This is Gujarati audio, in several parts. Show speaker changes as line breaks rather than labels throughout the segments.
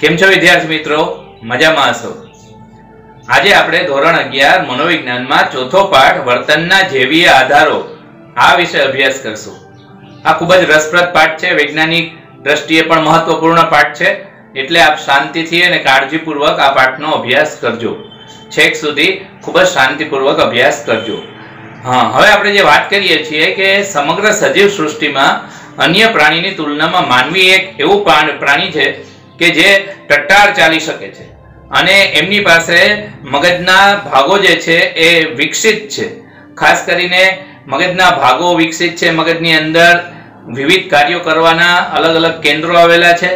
કેમ છો વિદ્યાર્થી મિત્રો? મજામાં હશો? આજે આપણે ધોરણ અગિયાર મનોવિજ્ઞાનમાં ચોથો પાઠ વર્તનના જેવીય આધારો આ વિશે અભ્યાસ કરશું. આ ખૂબ જ રસપ્રદ પાઠ છે, વૈજ્ઞાનિક દ્રષ્ટિએ પણ મહત્વપૂર્ણ પાઠ છે, એટલે આપ શાંતિથી અને કાળજીપૂર્વક આ પાઠનો અભ્યાસ કરજો. છેક સુધી ખૂબ જ શાંતિપૂર્વક અભ્યાસ કરજો. હા, હવે આપણે જે વાત કરીએ છીએ કે સમગ્ર સજીવ સૃષ્ટિમાં અન્ય પ્રાણીની તુલનામાં માનવી એક એવું પ્રાણી છે કે જે ટટ્ટાર ચાલી શકે છે. અને એમની પાસે મગજના ભાગો જે છે એ વિકસિત છે. ખાસ કરીને મગજના ભાગો વિકસિત છે, મગજની અંદર વિવિધ કાર્યો કરવાના અલગ અલગ કેન્દ્રો આવેલા છે.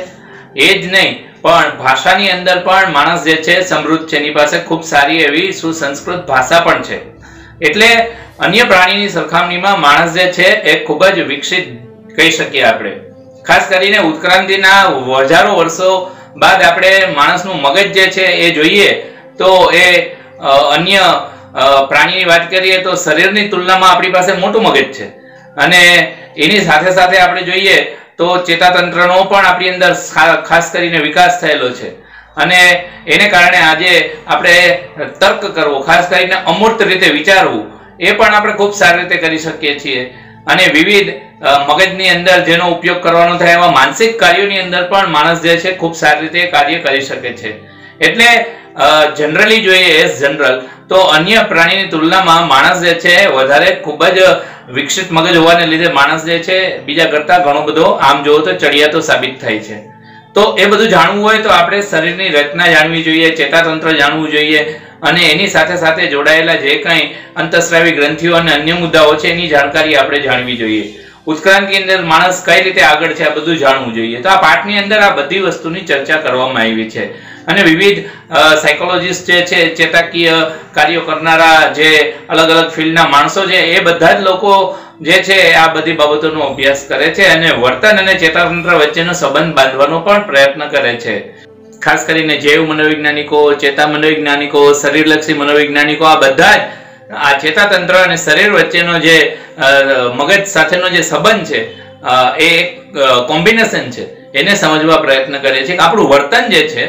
એ જ નહીં, પણ ભાષાની અંદર પણ માણસ જે છે સમૃદ્ધ છે. એની પાસે ખૂબ સારી એવી સુસંસ્કૃત ભાષા પણ છે. એટલે અન્ય પ્રાણીની સરખામણીમાં માણસ જે છે એ ખૂબ જ વિકસિત કહી શકીએ આપણે. ખાસ કરીને ઉત્ક્રાંતિના હજારો વર્ષો બાદ આપણે માણસનું મગજ જે છે એ જોઈએ તો એ અન્ય પ્રાણીની વાત કરીએ તો શરીરની તુલનામાં આપણી પાસે મોટું મગજ છે. અને એની સાથે સાથે આપણે જોઈએ તો ચેતાતંત્રનો પણ આપણી અંદર ખાસ કરીને વિકાસ થયેલો છે. અને એને કારણે આજે આપણે તર્ક કરવો, ખાસ કરીને અમૂર્ત રીતે વિચારવું, એ પણ આપણે ખૂબ સારી રીતે કરી શકીએ છીએ. અને વિવિધ મગજની અંદર જેનો ઉપયોગ કરવાનો થાય એવા માનસિક કાર્યોની અંદર પણ માણસ જે છે ખૂબ સારી રીતે કાર્ય કરી શકે છે. એટલે જનરલી જોઈએ એઝ જનરલ તો અન્ય પ્રાણીની તુલનામાં માણસ જે છે વધારે ખૂબ જ વિકસિત મગજ હોવાને લીધે માણસ જે છે બીજા કરતા ઘણો બધો આમ જોવો તો ચડિયાતો સાબિત થાય છે. તો એ બધું જાણવું હોય તો આપણે શરીરની રચના જાણવી જોઈએ, ચેતાતંત્ર જાણવું જોઈએ અને એની સાથે સાથે જોડાયેલા જે કંઈ અંતસ્રાવી ગ્રંથિઓ અને અન્ય મુદ્દાઓ છે, એની જાણકારી આપણે જાણવી જોઈએ. ઉત્ક્રાંતિ અંદર માણસ કઈ રીતે આગળ છે, આ બધું જાણવું જોઈએ. તો આ પાઠની અંદર આ બધી વસ્તુની ચર્ચા કરવામાં આવી છે. અને વિવિધ સાયકોલોજીસ્ટ જે છે, ચેતાકીય કાર્યો કરનારા જે અલગ અલગ ફિલ્ડના માણસો છે, એ બધા જ લોકો જે છે, આ બધી બાબતોનો અભ્યાસ કરે છે અને વર્તન અને ચેતાતંત્ર વચ્ચેનો સંબંધ બાંધવાનો પણ પ્રયત્ન કરે છે. ખાસ કરીને જૈવ મનોવૈજ્ઞાનિકો, ચેતા મનોવૈજ્ઞાનિકો, શરીરલક્ષી મનોવૈજ્ઞાનિકો, આ બધા જ આ ચેતાતંત્ર અને શરીર વચ્ચેનો જે મગજ સાથેનો જે સંબંધ છે એ એ કોમ્બિનેશન છે. એને સમજવા પ્રયત્ન કરે છે કે આપણું વર્તન જે છે,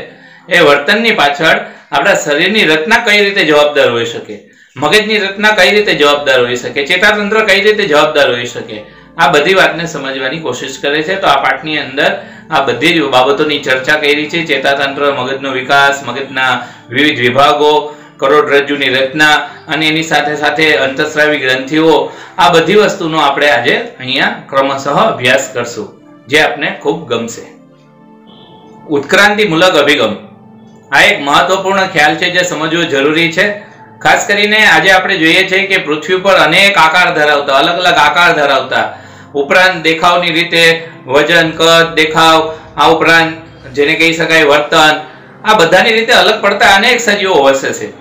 એ વર્તનની પાછળ આપણા શરીરની રચના કઈ રીતે જવાબદાર હોઈ શકે? મગજની રચના કઈ રીતે જવાબદાર હોઈ શકે? ચેતાતંત્ર કઈ રીતે જવાબદાર હોઈ શકે? આ બધી વાતને સમજવાની કોશિશ કરે છે. તો આ પાઠની અંદર આ બધી જ બાબતોની ચર્ચા કરી છે. ચેતાતંત્ર, મગજનો વિકાસ, મગજના વિવિધ વિભાગો, કરોડરજ્જુની રચના અને એની સાથે સાથે અંતસ્રાવી ગ્રંથિઓ. આ બધી વસ્તુનો આપણે આજે અહીંયા ક્રમશઃ અભ્યાસ કરશું, જે આપને ખૂબ ગમશે. ઉત્ક્રાંતિમૂલક અભિગમ. આ એક મહત્વપૂર્ણ ખ્યાલ છે જે સમજવો જરૂરી છે. ખાસ કરીને આજે આપણે જોઈએ છીએ કે પૃથ્વી પર અનેક આકાર ધરાવતા અલગ અલગ આકાર ધરાવતા ઉપરાંત દેખાવની રીતે વજન, કદ, દેખાવ, આ ઉપરાંત જેને કહી શકાય વર્તન, આ બધાની રીતે અલગ પડતા અનેક સજીવો વસે છે.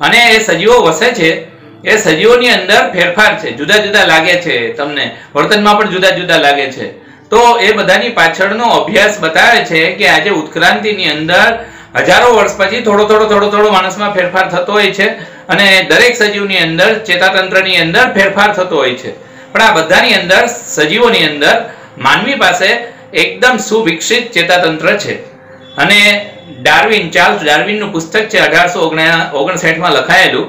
અને એ સજીવો વસે છે, એ સજીવોની અંદર ફેરફાર છે, જુદા જુદા લાગે છે તમને. વર્તનમાં પણ જુદા જુદા લાગે છે. તો એ બધાની પાછળનો અભ્યાસ બતાવે છે કે આજે ઉત્ક્રાંતિની અંદર હજારો વર્ષ પછી થોડો થોડો થોડો થોડો માણસમાં ફેરફાર થતો હોય છે અને દરેક સજીવની અંદર ચેતાતંત્રની અંદર ફેરફાર થતો હોય છે. પણ આ બધાની અંદર, સજીવોની અંદર, માનવી પાસે એકદમ સુવિકસિત ચેતાતંત્ર છે. અને ડાર્વિન, ચાર્લ્સ ડાર્વિનનું પુસ્તક છે અઢારસો ઓગણસાઠમાં લખાયેલું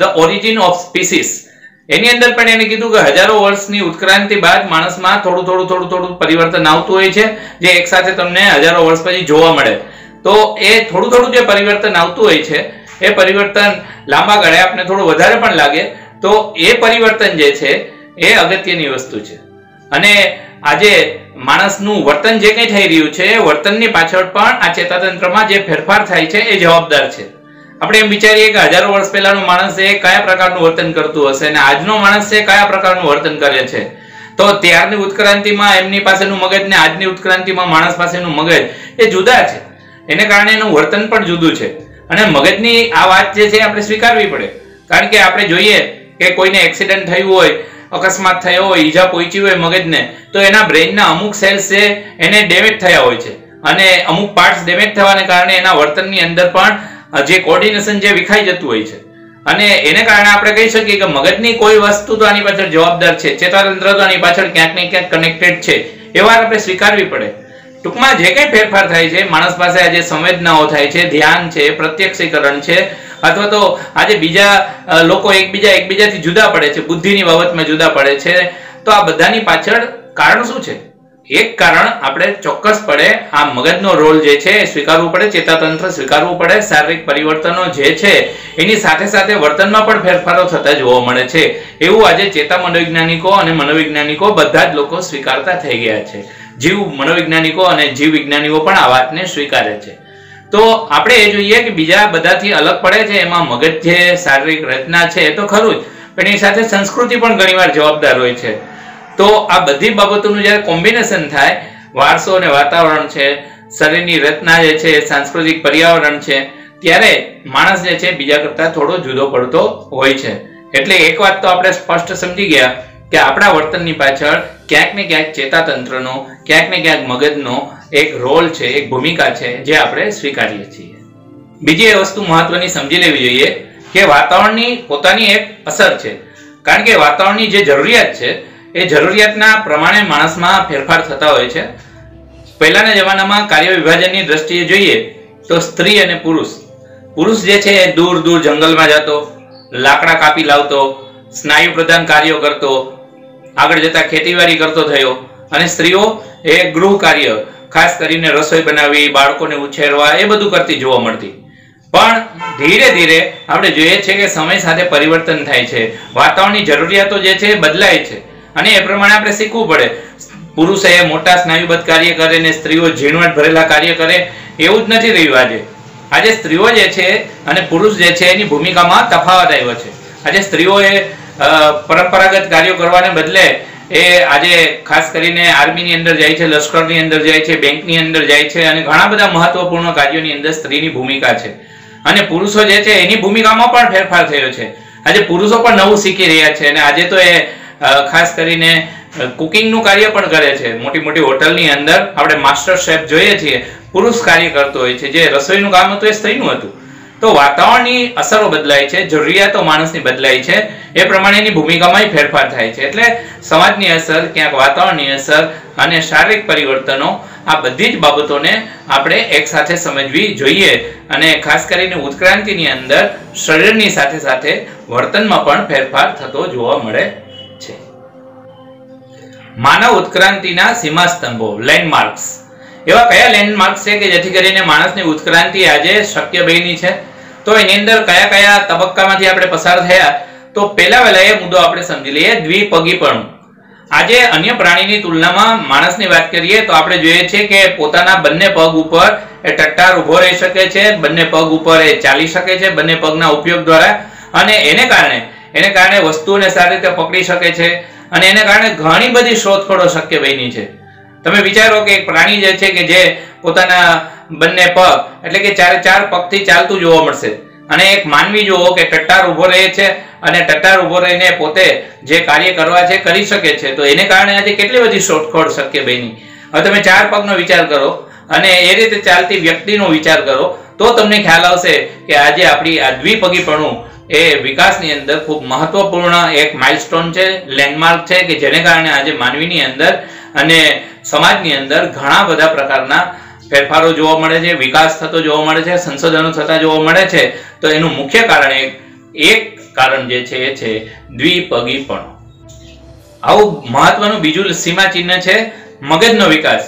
ધ ઓરિજિન ઓફ સ્પીસીસ એની અંદર પણ એને કીધું કે હજારો વર્ષની ઉત્ક્રાંતિ બાદ માણસમાં થોડું થોડું થોડું થોડું પરિવર્તન આવતું હોય છે, જે એકસાથે તમને હજારો વર્ષ પછી જોવા મળે. તો એ થોડું થોડું જે પરિવર્તન આવતું હોય છે, એ પરિવર્તન લાંબા ગાળે આપણે થોડું વધારે પણ લાગે. તો એ પરિવર્તન જે છે, એ અગત્યની વસ્તુ છે. અને આજે માણસનું વર્તન જે કંઈ થઈ રહ્યું છે, એ વર્તનની પાછળ પણ આ ચેતાતંત્રમાં જે ફેરફાર થાય છે, એ જવાબદાર છે. આપણે એમ વિચારીએ કે હજારો વર્ષ પહેલાનો માણસ એ કયા પ્રકારનું વર્તન કરતું હશે અને આજનો માણસ છે કયા પ્રકારનું વર્તન કરે છે? તો ત્યારની ઉત્ક્રાંતિમાં એમની પાસેનું મગજ ને આજની ઉત્ક્રાંતિમાં માણસ પાસેનું મગજ એ જુદા છે. એને કારણે એનું વર્તન પણ જુદું છે. અને મગજની આ વાત જે છે આપણે સ્વીકારવી પડે. કારણ કે આપણે જોઈએ કે કોઈને એક્સિડન્ટ થયું હોય, અકસ્માત થયો હોય, ઈજા પહોંચી હોય મગજને, તો એના બ્રેઇનના અમુક સેલ્સ છે, એને ડેમેજ થયા હોય છે. અને અમુક પાર્ટ્સ ડેમેજ થવાને કારણે એના વર્તનની અંદર પણ જે કોર્ડિનેશન જે વિખાઈ જતું હોય છે. અને એને કારણે આપણે કહી શકીએ કે મગજની કોઈ વસ્તુ તો આની પાછળ જવાબદાર છે, ચેતાતંત્ર તો આની પાછળ ક્યાંક ને ક્યાંક કનેક્ટેડ છે. એ વાત આપણે સ્વીકારવી પડે. ટૂંકમાં જે કંઈ ફેરફાર થાય છે, માણસ પાસે આજે સંવેદનાઓ થાય છે, ધ્યાન છે, પ્રત્યક્ષીકરણ છે અથવા તો આજે બીજા લોકો એકબીજા, એકબીજાથી જુદા પડે છે, બુદ્ધિની બાબતમાં જુદા પડે છે. તો આ બધાની પાછળ કારણ શું છે? એક કારણ આપણે ચોક્કસપણે આ મગજનો રોલ જે છે એ સ્વીકારવું પડે, ચેતાતંત્ર સ્વીકારવું પડે, શારીરિક પરિવર્તનો જે છે એની સાથે સાથે વર્તનમાં પણ ફેરફારો થતા જોવા મળે છે. એવું આજે ચેતા મનોવૈજ્ઞાનિકો અને મનોવૈજ્ઞાનિકો બધા જ લોકો સ્વીકારતા થઈ ગયા છે. જીવ મનોવૈજ્ઞાનિકો અને જીવ વિજ્ઞાનીઓ પણ આ વાતને સ્વીકારે છે. તો આપણે એ જોઈએ કે બીજા બધાથી અલગ પડે છે, એમાં મગજ જે શારીરિક રચના છે, એ તો ખરું જ. પણ એની સાથે સંસ્કૃતિ પણ ઘણીવાર જવાબદાર હોય છે. તો આ બધી બાબતોનું જ્યારે કોમ્બિનેશન થાય, વારસો અને વાતાવરણ છે, શરીરની રચના જે છે, સાંસ્કૃતિક પર્યાવરણ છે, ત્યારે માણસ જે છે બીજા કરતાં થોડો જુદો પડતો હોય છે. એટલે એક વાત તો આપણે સ્પષ્ટ સમજી ગયા કે આપણા વર્તનની પાછળ ક્યાંક ને ક્યાંક ચેતાતંત્રનો, ક્યાંક ને ક્યાંક મગજનો એક રોલ છે, એક ભૂમિકા છે જે આપણે સ્વીકારીએ છીએ. બીજી એ વસ્તુ મહત્વની સમજી લેવી જોઈએ કે વાતાવરણની પોતાની એક અસર છે. કારણ કે વાતાવરણની જે જરૂરિયાત છે, એ જરૂરિયાતના પ્રમાણે માણસમાં ફેરફાર થતા હોય છે. પહેલાના જમાનામાં કાર્ય વિભાજનની દ્રષ્ટિએ જોઈએ તો સ્ત્રી અને પુરુષ. પુરુષ જે છે, એ દૂર દૂર જંગલમાં જતો, લાકડા કાપી લાવતો, સ્નાયુ પ્રધાન કાર્યો કરતો, આગળ જતા ખેતીવાડી કરતો થયો અને સ્ત્રીઓ એ ગૃહ કાર્ય ખાસ કરીને રસોઈ બનાવી, બાળકોને ઉછેરવા, એ બધું કરતી જોવા મળતી. પણ ધીરે ધીરે આપણે જોઈએ છે કે સમય સાથે પરિવર્તન થાય છે. વાતાવરણની જરૂરિયાતો જે છે બદલાય છે. અને એ પ્રમાણે આપણે શીખવું પડે. પુરુષે મોટા સ્નાયુબદ્ધ કાર્ય કરે ને સ્ત્રીઓ ઝીણવટ ભરેલા કાર્ય કરે, એવું જ નથી રહ્યું આજે. આજે સ્ત્રીઓ જે છે અને પુરુષ જે છે એની ભૂમિકામાં તફાવત આવ્યો છે. આજે સ્ત્રીઓએ પરંપરાગત કાર્યો કરવાને બદલે એ આજે ખાસ કરીને આર્મીની અંદર જાય છે, લશ્કરની અંદર જાય છે, બેંકની અંદર જાય છે અને ઘણા બધા મહત્વપૂર્ણ કાર્યોની અંદર સ્ત્રીની ભૂમિકા છે. અને પુરુષો જે છે, એની ભૂમિકામાં પણ ફેરફાર થયો છે. આજે પુરુષો પણ નવું શીખી રહ્યા છે અને આજે તો એ ખાસ કરીને કુકિંગનું કાર્ય પણ કરે છે. મોટી મોટી હોટલની અંદર આપણે માસ્ટર શેફ જોઈએ છીએ. પુરુષ કાર્ય કરતો હોય છે. જે રસોઈનું કામ હતું, એ સ્ત્રીનું હતું. તો વાતાવરણની અસરો બદલાય છે, જરૂરિયાતો માણસની બદલાય છે, એ પ્રમાણેની ભૂમિકામાં ફેરફાર થાય છે. એટલે સમાજની અસર, ક્યાંક વાતાવરણની અસર અને શારીરિક પરિવર્તનો, આ બધી જ બાબતોને આપણે એકસાથે સમજવી જોઈએ અને ખાસ કરીને ઉત્ક્રાંતિની અંદર શરીરની સાથે સાથે વર્તનમાં પણ ફેરફાર થતો જોવા મળે છે. માનવ ઉત્ક્રાંતિના સીમાસ્તંભો લેન્ડમાર્ક્સ એવા કયા લેન્ડમાર્ક છે કે જેથી કરીને માણસની ઉત્ક્રાંતિ આજે શક્ય બની છે? તો એની અંદર કયા કયા તબક્કામાંથી આપણે પસાર થયા? તો પહેલા વહેલા એ મુદ્દો આપણે સમજી લઈએ, દ્વિપગીપણું. આજે અન્ય પ્રાણીની તુલનામાં માણસની વાત કરીએ, તો આપણે જોઈએ છીએ કે પોતાના બંને પગ ઉપર એ ટટ્ટાર ઊભો રહી શકે છે, બંને પગ ઉપર એ ચાલી શકે છે, બંને પગના ઉપયોગ દ્વારા. અને એને કારણે એને કારણે વસ્તુઓને સારી રીતે પકડી શકે છે, અને એને કારણે ઘણી બધી શોધખોળો શક્ય બની છે. તમે વિચારો કે એક પ્રાણી જે છે કે જે પોતાના બંને પગ, એટલે કે ચારે ચાર પગથી ચાલતું જોવા મળશે. અને એક માનવી જુઓ કે ટટ્ટાર ઊભો રહે છે અને ટટ્ટાર ઊભો રહીને પોતે જે કાર્ય કરવા છે કરી શકે છે. તો એને કારણે આજે કેટલી બધી શોધખોળ શક્ય બની? હવે તમે ચાર પગનો વિચાર કરો અને એ રીતે ચાલતી વ્યક્તિનો વિચાર કરો, તો તમને ખ્યાલ આવશે કે આજે આપણી આ દ્વિપગીપણું એ વિકાસની અંદર ખૂબ મહત્વપૂર્ણ એક માઇલસ્ટોન છે લેન્ડમાર્ક છે, કે જેને કારણે આજે માનવીની અંદર અને સમાજની અંદર ઘણા બધા પ્રકારના ફેરફારો જોવા મળે છે, વિકાસ થતો જોવા મળે છે, સંશોધનો થતા જોવા મળે છે, તો એનું મુખ્ય કારણ એક કારણ જે છે એ છે દ્વિપગીપણું. આવું મહત્વનું બીજું સીમાચિહ્ન છે મગજનો વિકાસ.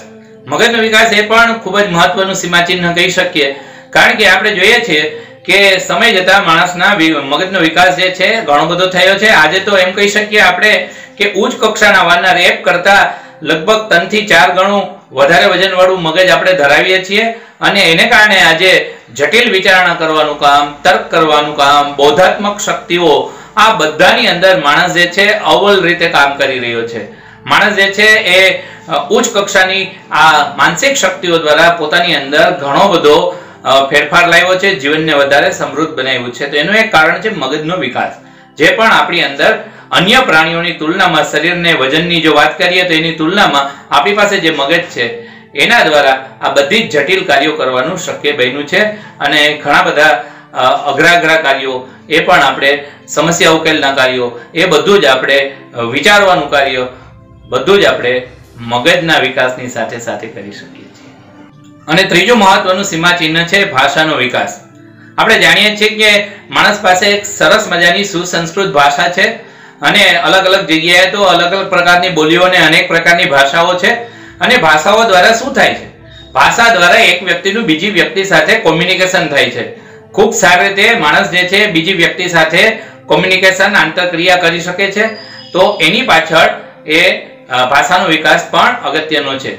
મગજનો વિકાસ એ પણ ખૂબ જ મહત્વનું સીમાચિહ્ન કહી શકીએ. કારણ કે આપણે જોઈએ છીએ કે સમય જતા માણસના મગજનો વિકાસ જે છે ઘણો બધો થયો છે. આજે તો એમ કહી શકીએ આપણે કે ઉચ્ચ કક્ષાના વારના રેપ કરતા લગભગ ત્રણથી ચાર ગણું વધારે વજનવાળું મગજ આપણે ધરાવીએ છીએ અને એને કારણે આજે જટિલ વિચારણા કરવાનું કામ, તર્ક કરવાનું કામ, બોધાત્મક શક્તિઓ આ બધાની અંદર માણસ જે છે અવલ રીતે કામ કરી રહ્યો છે. માણસ જે છે એ ઉચ્ચ કક્ષાની આ માનસિક શક્તિઓ દ્વારા પોતાની અંદર ઘણો બધો ફેરફાર લાવ્યો છે, જીવનને વધારે સમૃદ્ધ બનાવ્યું છે. તો એનું એક કારણ છે મગજનો વિકાસ. જે પણ આપણી અંદર અન્ય પ્રાણીઓની તુલનામાં શરીરને વજનની જો વાત કરીએ તો એની તુલનામાં આપણી પાસે જે મગજ છે, એના દ્વારા આ બધી જ જટિલ કાર્યો કરવાનું શક્ય બન્યું છે. અને ઘણા બધા અઘરા કાર્યો, એ પણ આપણે, સમસ્યા ઉકેલના કાર્યો, એ બધું જ આપણે વિચારવાનું કાર્ય, બધું જ આપણે મગજના વિકાસની સાથે સાથે કરી શકીએ છીએ. અને ત્રીજું મહત્વનું સીમાચિહ્ન છે ભાષાનો વિકાસ. આપણે જાણીએ છીએ કે માણસ પાસે એક સરસ મજાની સુસંસ્કૃત ભાષા છે. અને અલગ અલગ જગ્યાએ તો અલગ અલગ પ્રકારની બોલીઓ અને અનેક પ્રકારની ભાષાઓ છે. અને ભાષાઓ દ્વારા શું થાય છે? ભાષા દ્વારા એક વ્યક્તિનું બીજી વ્યક્તિ સાથે કોમ્યુનિકેશન થાય છે. ખૂબ સારી રીતે માણસ જે છે, બીજી વ્યક્તિ સાથે કોમ્યુનિકેશન આંતરક્રિયા કરી શકે છે. તો એની પાછળ એ ભાષાનો વિકાસ પણ અગત્યનો છે.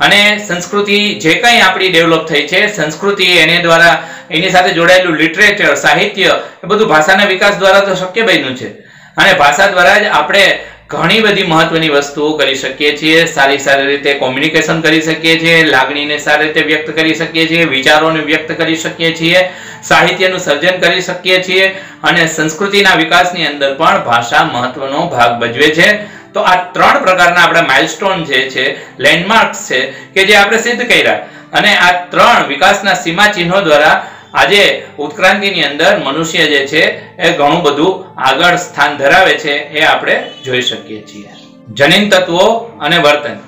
અને સંસ્કૃતિ જે કંઈ આપણી ડેવલપ થઈ છે, સંસ્કૃતિ એને દ્વારા એની સાથે જોડાયેલું લિટરેચર સાહિત્ય એ બધું ભાષાના વિકાસ દ્વારા તો શક્ય બન્યું છે. અને ભાષા દ્વારા જ આપણે ઘણી બધી મહત્વની વસ્તુઓ કરી શકીએ છીએ, સારી સારી રીતે કોમ્યુનિકેશન કરી શકીએ છીએ, લાગણીને સારી રીતે વ્યક્ત કરી શકીએ છીએ, વિચારોને વ્યક્ત કરી શકીએ છીએ, સાહિત્યનું સર્જન કરી શકીએ છીએ અને સંસ્કૃતિના વિકાસની અંદર પણ ભાષા મહત્વનો ભાગ ભજવે છે. તો આ ત્રણ પ્રકારના આપણા માઇલસ્ટોન જે છે લેન્ડમાર્ક્સ છે, કે જે આપણે સિદ્ધ કર્યા. અને આ ત્રણ વિકાસના સીમા ચિહ્નો દ્વારા આજે ઉત્ક્રાંતિની અંદર મનુષ્ય જે છે એ ઘણું બધું આગળ સ્થાન ધરાવે છે એ આપણે જોઈ શકીએ છીએ. જનીન તત્વો અને વર્તન.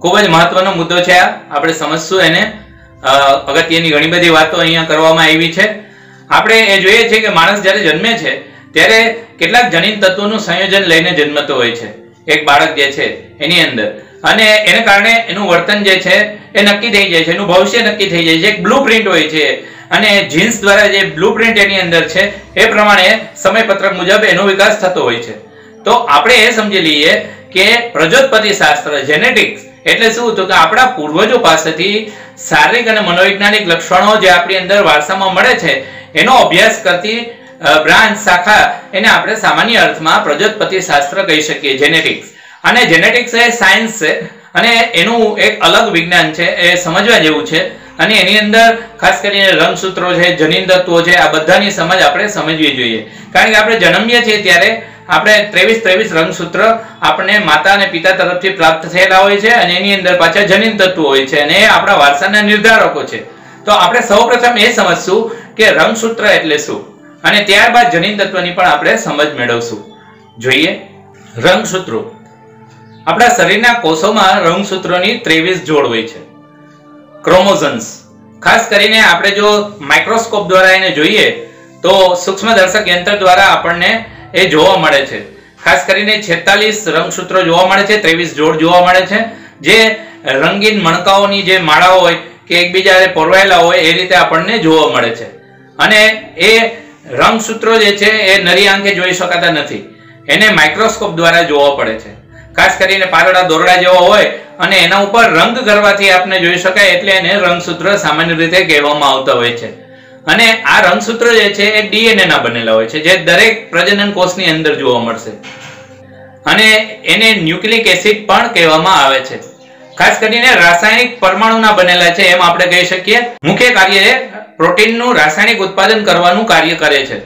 ખૂબ જ મહત્વનો મુદ્દો છે આપણે સમજશું એને. અગત્યની ઘણી બધી વાતો અહીંયા કરવામાં આવી છે. આપણે એ જોઈએ છીએ કે માણસ જ્યારે જન્મે છે, ત્યારે કેટલાક જનીન તત્વોનું સંયોજન લઈને જન્મતો હોય છે. એક બાળક જે છે, એની અંદર અને એને કારણે એનું વર્તન જે છે, એ નક્કી થઈ જાય છે, એનું ભવિષ્ય નક્કી થઈ જાય છે, એક બ્લુ પ્રિન્ટ હોય છે. અને જીન્સ દ્વારા જે બ્લુ પ્રિન્ટ એની અંદર છે, એ પ્રમાણે સમયપત્રક મુજબ એનો વિકાસ થતો હોય છે. તો આપણે એ સમજી લઈએ કે પ્રજોત્પત્તિ શાસ્ત્ર જેનેટિક્સ એટલે શું? તો કે આપણા પૂર્વજો પાસેથી શારીરિક અને મનોવૈજ્ઞાનિક લક્ષણો જે આપણી અંદર વારસામાં મળે છે, એનો અભ્યાસ કરતી બ્રાન્ચ, શાખા એને આપણે સામાન્ય અર્થમાં પ્રજોત્પત્તિ શાસ્ત્ર કહી શકીએ જેનેટિક્સ અને જેનેટિક્સ એ સાયન્સ છે. અને એનું એક અલગ વિજ્ઞાન છે, એ સમજવા જેવું છે. અને એની અંદર ખાસ કરીને રંગસૂત્રો છે જનીન તત્વો છે, આ બધાની સમજ આપણે સમજવી જોઈએ. કારણ કે આપણે જન્મીએ છીએ ત્યારે આપણે ત્રેવીસ ત્રેવીસ રંગસૂત્ર આપણને માતા અને પિતા તરફથી પ્રાપ્ત થયેલા હોય છે અને એની અંદર પાછા જનીન તત્વો હોય છે અને એ આપણા વારસાના નિર્ધારકો છે. તો આપણે સૌપ્રથમ એ સમજશું કે રંગસૂત્ર એટલે શું? અને ત્યારબાદ જનીન તત્વની પણ આપણે સમજ મેળવશું. જોઈએ. રંગસૂત્રો. આપણા શરીરના કોષોમાં રંગસૂત્રોની ત્રેવીસ જોડ હોય છે. ક્રોમોઝન્સ ખાસ કરીને આપણે જો માઇક્રોસ્કોપ દ્વારા એને જોઈએ, તો સૂક્ષ્મદર્શક યંત્ર દ્વારા આપણને એ જોવા મળે છે. ખાસ કરીને 46 રંગસૂત્રો જોવા મળે છે, ત્રેવીસ જોડ જોવા મળે છે. જે રંગીન મણકાઓની જે માળાઓ હોય કે એકબીજા પોરવાયેલા હોય, એ રીતે આપણને જોવા મળે છે. અને એ રંગસૂત્રો જે છે, એ નરી આંખે જોઈ શકાતા નથી. એને માઇક્રોસ્કોપ દ્વારા જોવા પડે છે. ખાસ કરીને પારડા દોરડા જેવો હોય અને એના ઉપર રંગ કરવાથી આપણે જોઈ શકાય એટલે એને રંગસૂત્ર સામાન્ય રીતે કહેવામાં આવતા હોય છે. અને આ રંગસૂત્ર જે છે એ ડીએનએ ના બનેલા હોય છે, જે દરેક પ્રજનન કોષની અંદર જોવા મળશે. અને એને ન્યુક્લિક એસિડ પણ કહેવામાં આવે છે. ખાસ કરીને રાસાયણિક પરમાણુના બનેલા છે એમ આપણે કહી શકીએ. મુખ્ય કાર્ય એ પ્રોટીનનું રાસાયણિક ઉત્પાદન કરવાનું કાર્ય કરે છે.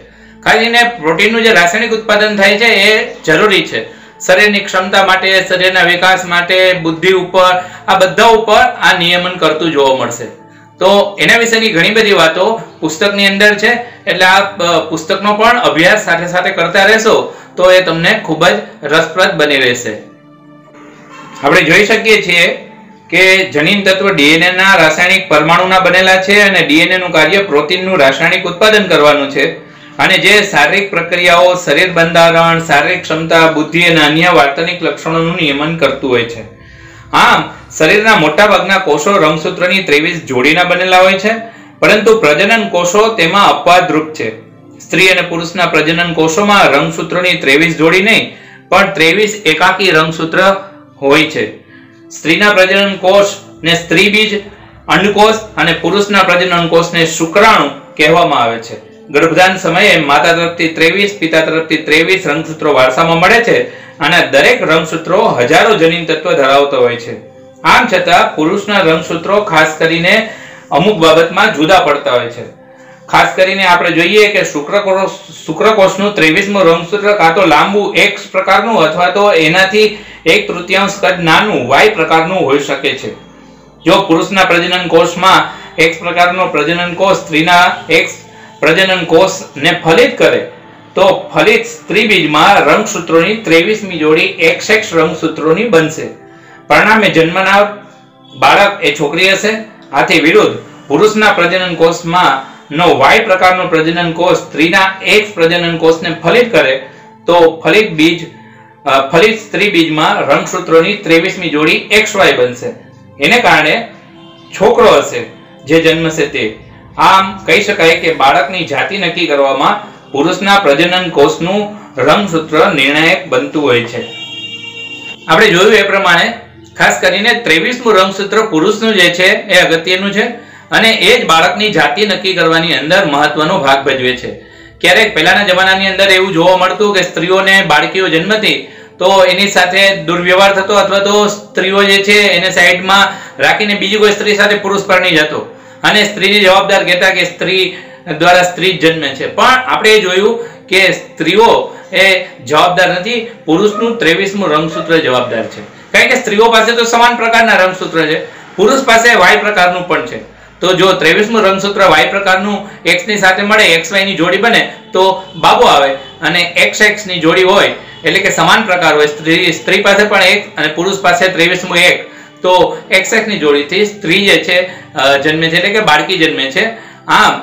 ખાસ કરીને પ્રોટીનનું જે રાસાયણિક ઉત્પાદન થાય છે એ જરૂરી છે. શરીરની ક્ષમતા માટે, શરીરના વિકાસ માટે, બુદ્ધિ ઉપર, આ બધા ઉપર આ નિયમન કરતું જોવા મળશે. તો એના વિશેની ઘણી બધી વાતો પુસ્તકની અંદર છે, એટલે આ પુસ્તકનો પણ અભ્યાસ સાથે સાથે કરતા રહેશો, તો એ તમને ખૂબ જ રસપ્રદ બની રહેશે. આપણે જોઈ શકીએ છીએ કે જનીન તત્વ ડીએનએ ના રાસાયણિક પરમાણુના બનેલા છે અને ડીએનએ નું કાર્ય પ્રોટીનનું રાસાયણિક ઉત્પાદન કરવાનું છે. અને જે શારીરિક પ્રક્રિયાઓ, શરીર બંધારણ, શારીરિક ક્ષમતા, બુદ્ધિ અને અન્ય વાર્તનિક લક્ષણોનું નિયમન કરતું હોય છે. આમ, શરીરના મોટાભાગના કોષો રંગસૂત્રની ત્રેવીસ જોડીના બનેલા હોય છે, પરંતુ પ્રજનન કોષો તેમાં અપવાદરૂપ છે. સ્ત્રી અને પુરુષના પ્રજનન કોષોમાં રંગસૂત્રોની ત્રેવીસ જોડી નહીં, પણ ત્રેવીસ એકાકી રંગસૂત્ર હોય છે. સ્ત્રીના પ્રજનન કોષ ને સ્ત્રી બીજ, અંડકોષ અને પુરુષના પ્રજનન કોષને શુક્રાણુ કહેવામાં આવે છે. ગર્ભધાન સમયે માતા તરફથી ત્રેવીસ, પિતા તરફથી ત્રેવીસ રંગસૂત્રો વારસામાં મળે છે અને દરેક રંગસૂત્રો હજારો જનીન તત્વ ધરાવતો હોય છે. આમ છતાં પુરુષના રંગસૂત્રો ખાસ કરીને અમુક બાબતમાં જુદા પડતા હોય છે. ખાસ કરીને આપણે જોઈએ કે શુક્રકોષ, શુક્રકોષનું ત્રેવીસમું રંગસૂત્ર કાં તો લાંબુ એક્સ પ્રકારનું અથવા તો એનાથી એક તૃતીયાંશ કદ નાનું વાય પ્રકારનું હોઈ શકે છે. જો પુરુષના પ્રજનન કોષમાં એક્સ પ્રકારનો પ્રજનન કોષ, સ્ત્રીના એક્સ પ્રજનન કોષને ફલિત કરે, તો ફલિત સ્ત્રીબીજમાં રંગસૂત્રોની ત્રેવીસમી જોડી એક્સ એક્સ રંગસૂત્રોની બનશે. પરિણામે જન્મનાર બાળક એ છોકરી હશે. આથી વિરુદ્ધ પુરુષના પ્રજનન કોષમાં નો વાય પ્રકારનો પ્રજનન કોષ, સ્ત્રીના એક્સ પ્રજનન કોષને ફલિત કરે, તો ફલિત બીજ ફલિત સ્ત્રી બીજમાં રંગસૂત્રોની ત્રેવીસમી જોડી એક્સ વાય બનશે. એને કારણે છોકરો હશે, જે જન્મશે તે. આમ કહી શકાય કે બાળકની જાતિ નક્કી કરવામાં પુરુષના પ્રજનન કોષનું રંગસૂત્ર નિર્ણાયક બનતું હોય છે. આપણે જોયું એ પ્રમાણે, ખાસ કરીને ત્રેવીસમું રંગસૂત્ર પુરુષનું જે છે એ અગત્યનું છે અને એ જ બાળકની જાતિ નક્કી કરવાની અંદર મહત્વનો ભાગ ભજવે છે. ક્યારેક પહેલાના જમાનાની અંદર એવું જોવા મળતું કે સ્ત્રીઓને બાળકીઓ જન્મતી તો એની સાથે દુર્વ્યવહાર થતો અથવા તો સ્ત્રીઓ જે છે એને સાઈડમાં રાખીને બીજી કોઈ સ્ત્રી સાથે પુરુષ પરણી જતો. અને સ્ત્રીની જવાબદાર કહેતા કે સ્ત્રી દ્વારા સ્ત્રી જન્મે છે. પણ આપણે જોયું કે સ્ત્રીઓ એ જવાબદાર નથી, પુરુષનું ત્રેવીસમું રંગસૂત્ર જવાબદાર છે. કારણ કે સ્ત્રીઓ પાસે તો સમાન પ્રકારના રંગસૂત્ર છે. પુરુષ પાસે વાય પ્રકારનું પણ છે. તો જો ત્રેવીસમું રંગસૂત્ર વાય પ્રકારનું એક્સની સાથે મળે એક્સ વાયની જોડી બને, તો બાબો આવે. અને એક્સ એક્સની જોડી હોય, એટલે કે સમાન પ્રકાર હોય. સ્ત્રી સ્ત્રી પાસે પણ એક અને પુરુષ પાસે ત્રેવીસમું એક. તો એક્સ એક્સની જોડીથી સ્ત્રી જે છે જન્મે છે એટલે કે બાળકી જન્મે છે. આમ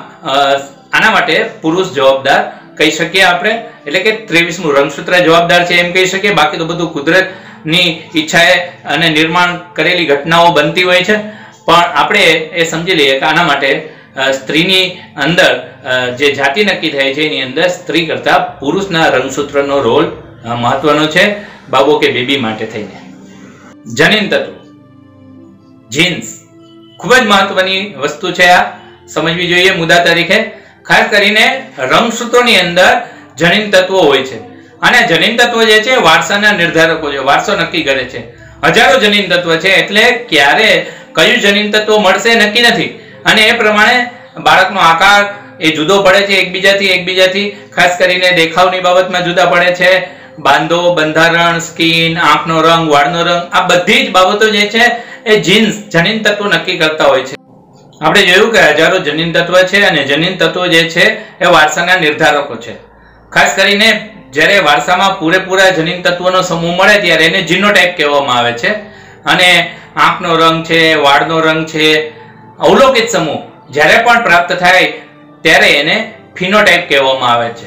આના માટે પુરુષ જવાબદાર કહી શકીએ આપણે. એટલે કે ત્રેવીસમું રંગસૂત્ર જવાબદાર છે એમ કહી શકીએ. બાકી તો બધું કુદરતની ઈચ્છાએ અને નિર્માણ કરેલી ઘટનાઓ બનતી હોય છે. પણ આપણે એ સમજી લઈએ કે આના માટે સ્ત્રીની અંદર જે જાતિ નક્કી થાય છે એની અંદર સ્ત્રી કરતા પુરુષના રંગસૂત્રનો રોલ મહત્વનો છે. બાબો કે બેબી માટે થઈને. જનીન તત્વ. જીન્સ. ખૂબ જ મહત્વની વસ્તુ છે આ. સમજવી જોઈએ, મુદ્દા તરીકે. ખાસ કરીને રંગસૂત્રોની અંદર જનીન તત્વો હોય છે. અને જનીન તત્વો જે છે, વારસાના નિર્ધારકો છે, વારસો નક્કી કરે છે. હજારો જનીન તત્વ છે, એટલે ક્યારે કયું જનીન તત્વ મળશે નક્કી નથી. અને એ પ્રમાણે બાળકનો આકાર એ જુદો પડે છે એકબીજાથી એકબીજાથી. ખાસ કરીને દેખાવની બાબતમાં જુદા પડે છે. બાંધો, બંધારણ, સ્કીન, આંખનો રંગ, વાળનો રંગ, આ બધી જ બાબતો જે છે એ જીન્સ જનીન તત્વ નક્કી કરતા હોય છે. આપણે જોયું કે હજારો જનીન તત્વ છે અને જનીન તત્વો જે છે એ વારસાના નિર્ધારકો છે. ખાસ કરીને જ્યારે વારસામાં પૂરેપૂરા જનીન તત્વોનો સમૂહ મળે ત્યારે એને જીનોટાઇપ કહેવામાં આવે છે. અને આંખનો રંગ છે, વાળનો રંગ છે, અવલોકિત સમૂહ જ્યારે પણ પ્રાપ્ત થાય ત્યારે એને ફિનોટાઇપ કહેવામાં આવે છે.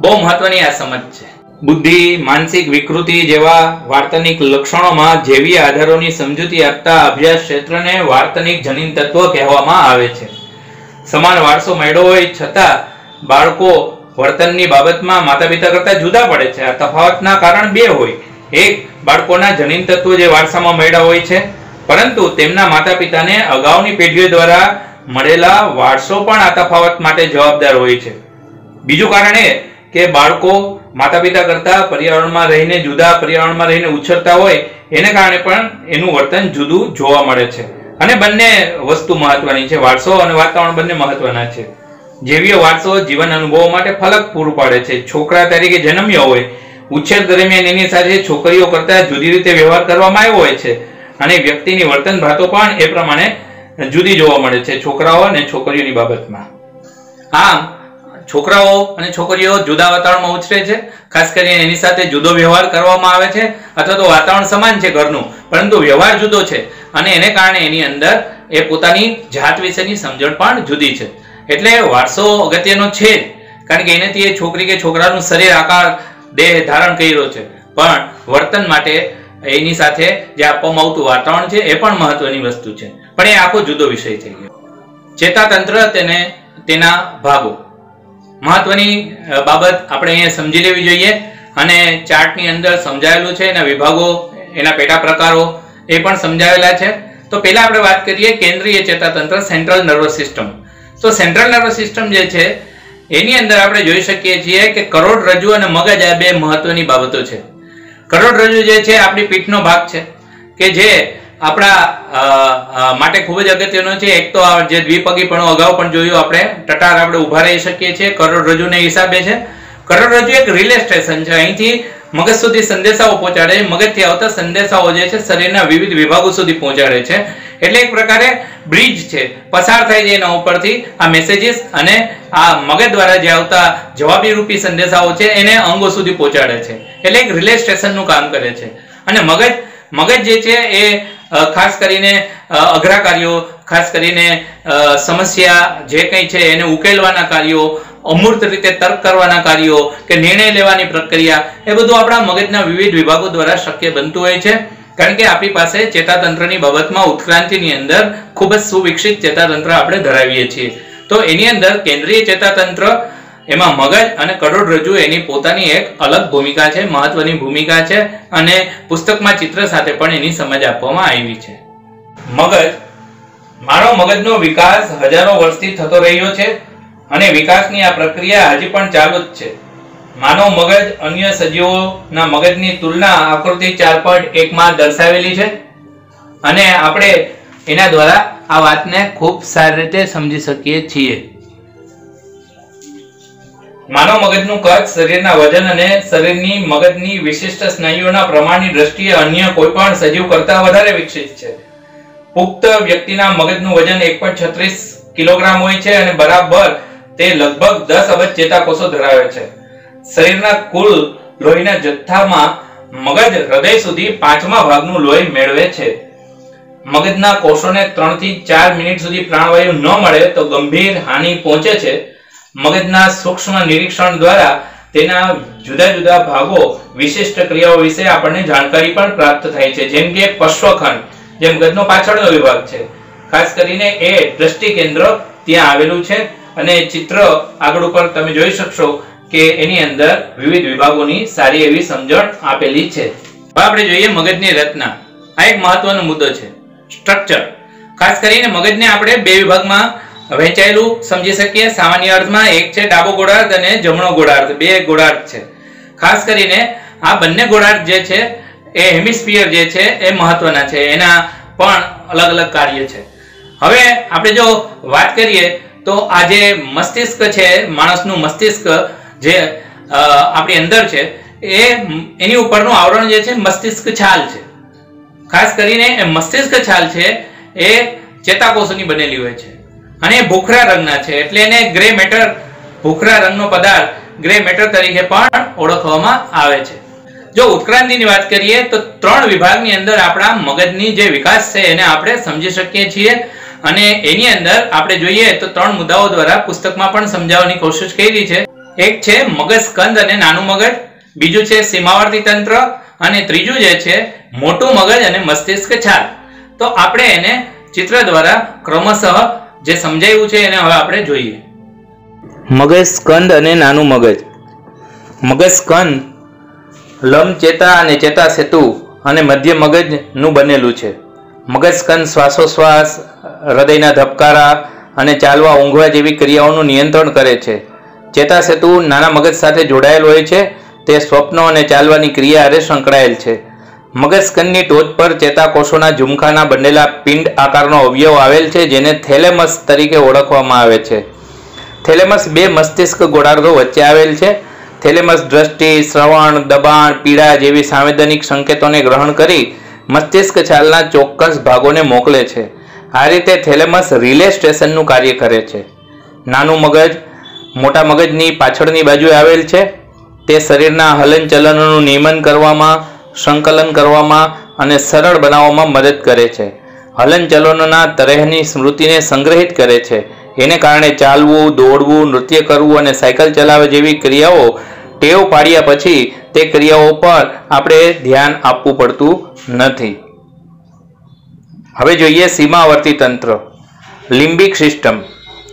બહુ મહત્વની આ સમજ છે. બુદ્ધિ, માનસિક વિકૃતિ જેવા વાર્તનિક લક્ષણોમાં જેવી આધારોની સમજૂતી આપતા અભ્યાસ ક્ષેત્રને વાર્તનિક જનીન તત્વ કહેવામાં આવે છે. સમાન વારસો મળ્યો હોય છતાં બાળકો વર્તનની બાબતમાં માતા પિતા કરતા જુદા પડે છે. આ તફાવતના કારણ બે હોય. એક, બાળકોના જનીન તત્વો જે વારસામાં મળ્યા હોય છે, પરંતુ તેમના માતા પિતાને અગાઉની પેઢીઓ દ્વારા મળેલા વારસો પણ આ તફાવત માટે જવાબદાર હોય છે. બીજું કારણ એ કે બાળકો માતા પિતા કરતા પર્યાવરણમાં રહીને, જુદા પર્યાવરણમાં રહીને ઉછરતા હોય, એને કારણે પણ એનું વર્તન જુદું જોવા મળે છે. અને બંને વસ્તુ મહત્વની છે. વારસો અને વાતાવરણ બંને મહત્વના છે. જેવીય વારસો જીવન અનુભવો માટે ફલક પૂરું પાડે છે. છોકરા તરીકે જન્મ્યો હોય, ઉછેર દરમિયાન એની સાથે છોકરીઓ કરતા જુદી રીતે વ્યવહાર કરવામાં આવ્યો હોય છે. અને વ્યક્તિની વર્તન ભાતો પણ એ પ્રમાણે જુદી જોવા મળે છે, છોકરાઓ અને છોકરીઓની બાબતમાં. આમ છોકરાઓ અને છોકરીઓ જુદા વાતાવરણમાં ઉછરે છે. ખાસ કરીને એની સાથે જુદો વ્યવહાર કરવામાં આવે છે અથવા તો વાતાવરણ સમાન છે ઘરનું, પરંતુ વ્યવહાર જુદો છે અને એને કારણે એની અંદર એ પોતાની જાત વિશેની સમજણ પણ જુદી છે. એટલે વારસો અગત્યનો છે, કારણ કે એનેથી એ છોકરી કે છોકરાનું શરીર, આકાર, દેહ ધારણ કર્યો છે. પણ વર્તન માટે એની સાથે જે આપવામાં આવતું વાતાવરણ છે, એ પણ મહત્વની વસ્તુ છે. પણ એ આખો જુદો વિષય થઈ ગયો. ચેતાતંત્ર તેને, તેના ભાગો. મહત્વની બાબત આપણે અહીંયા સમજી લેવી જોઈએ અને ચાર્ટની અંદર સમજાયેલું છે એના વિભાગો, એના પેટા પ્રકારો એ પણ સમજાવેલા છે. તો પહેલા આપણે વાત કરીએ કેન્દ્રીય ચેતાતંત્ર સેન્ટ્રલ નર્વસ સિસ્ટમ. તો સેન્ટ્રલ નર્વસ સિસ્ટમ જે છે, એની અંદર આપણે જોઈ શકીએ છીએ કે કરોડરજ્જુ અને મગજ આ બે મહત્વની બાબતો છે. કરોડરજ્જુ જે છે, આપણી પીઠનો ભાગ છે, કે જે આપણા માટે ખૂબ જ અગત્યનો છે. એક તો જે દ્વિપગીપણું અગાઉ પણ જોયું આપણે, ટટાર આપણે ઊભા રહી શકીએ છીએ. કરોડરજ્જુને હિસાબે છે. કરોડરજ્જુ એક રિલે સ્ટેશન છે. અહીંથી મગજ સુધી સંદેશાઓ પહોંચાડે છે. મગજથી આવતા સંદેશાઓ જે છે, શરીરના વિવિધ વિભાગો સુધી પહોંચાડે છે. એટલે એક પ્રકારે બ્રિજ છે. પસાર થાય છે એના ઉપરથી. આ મેસેજીસ અને આ મગજ દ્વારા જે આવતા જવાબી રૂપી સંદેશાઓ છે, એને અંગો સુધી પહોંચાડે છે. એટલે એક રિલે સ્ટેશનનું કામ કરે છે. અને મગજ મગજ જે છે, એ ખાસ કરીને અઘરા કાર્યો, ખાસ કરીને સમસ્યા જે કંઈ છે એને ઉકેલવાના કાર્યો, અમૂર્ત રીતે તર્ક કરવાના કાર્યો કે નિર્ણય લેવાની પ્રક્રિયા, એ બધું આપણા મગજના વિવિધ વિભાગો દ્વારા શક્ય બનતું હોય છે. કારણ કે આપણી પાસે ચેતાતંત્રની બાબતમાં ઉત્ક્રાંતિની અંદર ખૂબ જ સુવિકસિત ચેતાતંત્ર આપણે ધરાવીએ છીએ. તો એની અંદર કેન્દ્રીય ચેતાતંત્ર એમાં મગજ અને કરોડરજ્જુ એની પોતાની એક અલગ ભૂમિકા છે, મહત્વની ભૂમિકા છે અને પુસ્તકમાં ચિત્ર સાથે પણ એની સમજ આપવામાં આવી છે. મગજ માનવ મગજનો વિકાસ હજારો વર્ષથી થતો રહ્યો છે અને વિકાસની આ પ્રક્રિયા હજી પણ ચાલુ જ છે. માનવ મગજ અન્ય સજીવોના મગજની તુલના આકૃતિ ચાર પોઈન્ટ એકમાં દર્શાવેલી છે અને આપણે એના દ્વારા આ વાતને ખૂબ સારી રીતે સમજી શકીએ છીએ. માનવ મગજનું કદ, શરીરના વજન અને શરીરની મગજની વિશિષ્ટ સ્નાયુઓના પ્રમાણની દ્રષ્ટિએ અન્ય કોઈ પણ સજીવ કરતાં વધારે વિકસિત છે. પુખ્ત વ્યક્તિના મગજનું વજન એક કિલોગ્રામ હોય છે અને બરાબર તે લગભગ દસ અબજ ચેતાકોષો ધરાવે છે. શરીરના કુલ લોહીના જથ્થામાં મગજ હૃદય સુધી પાંચમા ભાગનું લોહી મેળવે છે. મગજના કોષોને ત્રણથી ચાર મિનિટ સુધી પ્રાણવાયુ ન મળે તો ગંભીર હાનિ પહોંચે છે. મગજના સૂક્ષ્મ નિરીક્ષણ દ્વારા તેના જુદા જુદા ભાગો વિશિષ્ટ ક્રિયાઓ વિશે આપણને જાણકારી પણ પ્રાપ્ત થાય છે. જેમ કે પશ્વખંડ જે મગજનો પાછળનો વિભાગ છે. ખાસ કરીને એ દ્રષ્ટિ કેન્દ્ર ત્યાં આવેલું છે અને ચિત્ર આગળ ઉપર તમે જોઈ શકશો કે એની અંદર વિવિધ વિભાગોની સારી એવી સમજણ આપેલી છે. આપણે જોઈએ મગજની રચના. આ એક મહત્વનો મુદ્દો છે. સ્ટ્રક્ચર. ખાસ કરીને મગજને આપણે બે વિભાગમાં વહેંચાયેલું સમજી શકીએ, સામાન્ય અર્થમાં એક છે ડાબો ગોળાર્ધ અને જમણો ગોળાર્ધ. બે ગોળાર્ધ છે. ખાસ કરીને આ બંને ગોળાર્ધ જે છે, એ હેમિસ્ફિયર જે છે, એ મહત્વના છે. એના પણ અલગ અલગ કાર્ય છે. હવે આપણે જો વાત કરીએ, તો આ જે મસ્તિષ્ક છે, માણસનું મસ્તિષ્ક જે આપણી અંદર છે, એ એની ઉપરનું આવરણ જે છે, મસ્તિષ્ક છાલ છે. ખાસ કરીને એ મસ્તિષ્ક છાલ છે, એ ચેતાકોષોની બનેલી હોય છે. અને ભૂખરા રંગના છે. એટલે એને ગ્રે મેટર ભૂખરા રંગનો પદાર્થ ગ્રે મેટર તરીકે પણ ઓળખવામાં આવે છે. જો ઉત્ક્રાંતિની વાત કરીએ, તો ત્રણ વિભાગની અંદર આપણા મગજની જે વિકાસ છે, એને આપણે સમજી શકીએ છીએ. અને એની અંદર આપણે જોઈએ તો ત્રણ મુદ્દાઓ દ્વારા પુસ્તકમાં પણ સમજાવવાની કોશિશ કરી છે. એક છે મગજ સ્કંદ અને નાનું મગજ. બીજું છે સીમાવર્તી તંત્ર. અને ત્રીજું જે છે મોટું મગજ અને મસ્તિષ્ક છાલ. તો આપણે એને ચિત્ર દ્વારા ક્રમશઃ જે સમજાયું છે એને હવે આપણે જોઈએ. મગજ સ્કંદ અને નાનું મગજ. મગજ સ્કંદ લંબ ચેતા અને ચેતા સેતુ અને મધ્ય મગજનું બનેલું છે. મગજ સ્કંદ શ્વાસોશ્વાસ, હૃદયના ધબકારા અને ચાલવા ઊંઘવા જેવી ક્રિયાઓનું નિયંત્રણ કરે છે. ચેતા સેતુ નાના મગજ સાથે જોડાયેલ હોય છે. તે સ્વપ્નો અને ચાલવાની ક્રિયા હારે સંકળાયેલ છે. મગજ સ્કંદની ટોચ પર ચેતાકોષોના ઝુમખાના બનેલા પિંડ આકારનો અવયવ આવેલ છે, જેને થેલેમસ તરીકે ઓળખવામાં આવે છે. થેલેમસ બે મસ્તિષ્ક ગોળાર્ધો વચ્ચે આવેલ છે. થેલેમસ દ્રષ્ટિ, શ્રવણ, દબાણ, પીડા જેવી સાંવેદનિક સંકેતોને ગ્રહણ કરી મસ્તિષ્ક છાલના ચોક્કસ ભાગોને મોકલે છે. આ રીતે થેલેમસ રિલે સ્ટેશનનું કાર્ય કરે છે. નાનું મગજ, મોટા મગજની પાછળની બાજુએ આવેલ છે. તે શરીરના હલનચલનોનું નિયમન કરવામાં સંકલન કરવામાં અને સરળ બનાવવામાં મદદ કરે છે. હલનચલનોના તરહની સ્મૃતિને સંગ્રહિત કરે છે. એને કારણે ચાલવું, દોડવું, નૃત્ય કરવું અને સાયકલ ચલાવવા જેવી ક્રિયાઓ ટેવ પાડ્યા પછી તે ક્રિયાઓ પર આપણે ધ્યાન આપવું પડતું નથી. હવે જોઈએ સીમાવર્તી તંત્ર. Limbic system.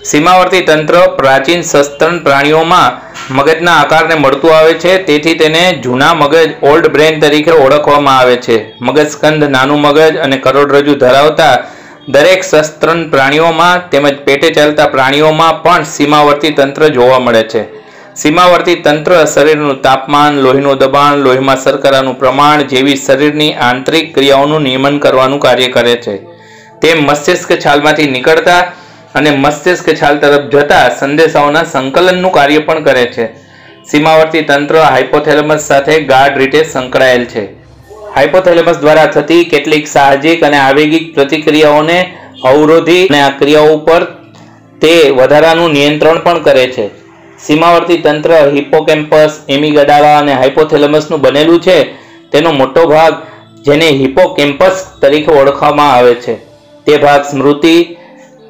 સીમાવર્તી તંત્ર પ્રાચીન સસ્તન પ્રાણીઓમાં મગજના આકારને મળતું આવે છે, તેથી તેને જૂના મગજ, ઓલ્ડ બ્રેન તરીકે ઓળખવામાં આવે છે. મગજસ્કંદ નાનું મગજ અને કરોડરજ્જુ ધરાવતા દરેક સસ્તન પ્રાણીઓમાં તેમજ પેટે ચાલતા પ્રાણીઓમાં પણ સીમાવર્તી તંત્ર જોવા મળે છે. સીમાવર્તી તંત્ર શરીરનું તાપમાન, લોહીનું દબાણ, લોહીમાં શર્કરાનું પ્રમાણ જેવી શરીરની આંતરિક ક્રિયાઓનું નિયમન કરવાનું કાર્ય કરે છે. તે મસ્તિષ્ક છાલમાંથી નીકળતા અને મસ્તિષ્ક છાલ તરફ જતા સંદેશાઓના સંકલનનું કાર્ય પણ કરે છે. સીમાવર્તી તંત્ર હાઇપોથેલેમસ સાથે ગાઢ રીતે સંકળાયેલ છે. હાઇપોથેલેમસ દ્વારા થતી કેટલીક સાહજિક અને આવેગિક પ્રતિક્રિયાઓને અવરોધી અને આ ક્રિયાઓ ઉપર તે વધારાનું નિયંત્રણ પણ કરે છે. સીમાવર્તી તંત્ર હિપોકેમ્પસ એમિગડાલા અને હાઇપોથેલેમસનું બનેલું છે. તેનો મોટો ભાગ જેને હિપોકેમ્પસ તરીકે ઓળખવામાં આવે છે. તે ભાગ સ્મૃતિ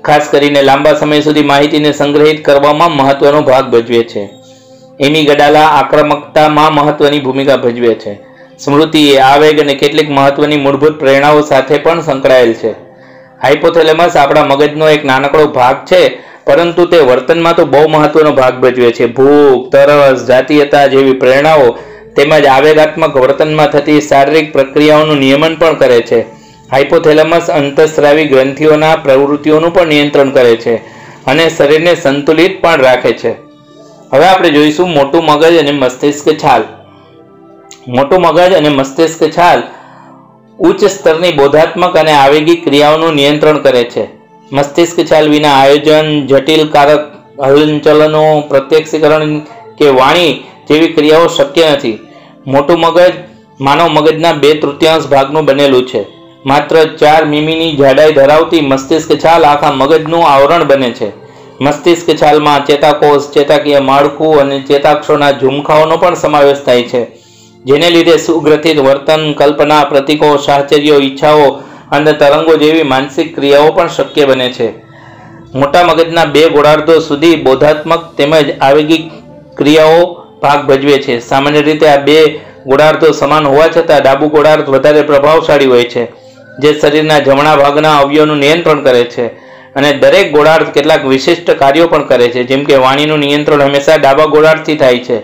ખાસ કરીને લાંબા સમય સુધી માહિતીને સંગ્રહિત કરવામાં મહત્વનો ભાગ ભજવે છે. એમી ગડાલા આક્રમકતામાં મહત્વની ભૂમિકા ભજવે છે. સ્મૃતિ એ આવેગ અને કેટલીક મહત્વની મૂળભૂત પ્રેરણાઓ સાથે પણ સંકળાયેલ છે. હાઇપોથેલેમસ આપણા મગજનો એક નાનકડો ભાગ છે, પરંતુ તે વર્તનમાં તો બહુ મહત્વનો ભાગ ભજવે છે. ભૂખ, તરસ, જાતીયતા જેવી પ્રેરણાઓ તેમજ આવેગાત્મક વર્તનમાં થતી શારીરિક પ્રક્રિયાઓનું નિયમન પણ કરે છે. હાઇપોથેલેમસ અંતસ્રાવી ગ્રંથિઓના પ્રવૃત્તિઓનું પણ નિયંત્રણ કરે છે અને શરીરને સંતુલિત પણ રાખે છે. હવે આપણે જોઈશું મોટું મગજ અને મસ્તિષ્ક છાલ. મોટું મગજ અને મસ્તિષ્ક છાલ ઉચ્ચ સ્તરની બોધાત્મક અને આવેગિક ક્રિયાઓનું નિયંત્રણ કરે છે. મસ્તિષ્ક છાલ વિના આયોજન, જટિલ કારક હલનચલનો, પ્રત્યક્ષીકરણ કે વાણી જેવી ક્રિયાઓ શક્ય નથી. મોટું મગજ માનવ મગજના બે તૃતીયાંશ ભાગનું બનેલું છે. માત્ર ચાર મીમીની જાડાઈ ધરાવતી મસ્તિષ્ક છાલ આખા મગજનું આવરણ બને છે. મસ્તિષ્ક છાલમાં ચેતાકોષ, ચેતાકીય માળખું અને ચેતાક્ષોના ઝુમખાઓનો પણ સમાવેશ થાય છે. જેને લીધે સુગ્રથિત વર્તન, કલ્પના પ્રતિકો સાહચર્યો ઈચ્છાઓ અને તરંગો જેવી માનસિક ક્રિયાઓ પણ શક્ય બને છે. મોટા મગજના બે ગોળાર્ધો સુધી બોધાત્મક તેમજ આવેગિક ક્રિયાઓ ભાગ ભજવે છે. સામાન્ય રીતે આ બે ગોળાર્ધો સમાન હોવા છતાં ડાબુ ગોળાર્ધ વધારે પ્રભાવશાળી હોય છે. જે શરીરના જમણા ભાગના અવયવનું નિયંત્રણ કરે છે અને દરેક ગોળાર્ધ કેટલાક વિશિષ્ટ કાર્યો પણ કરે છે. જેમ કે વાણીનું નિયંત્રણ હંમેશા ડાબા ગોળાર્ધથી થાય છે.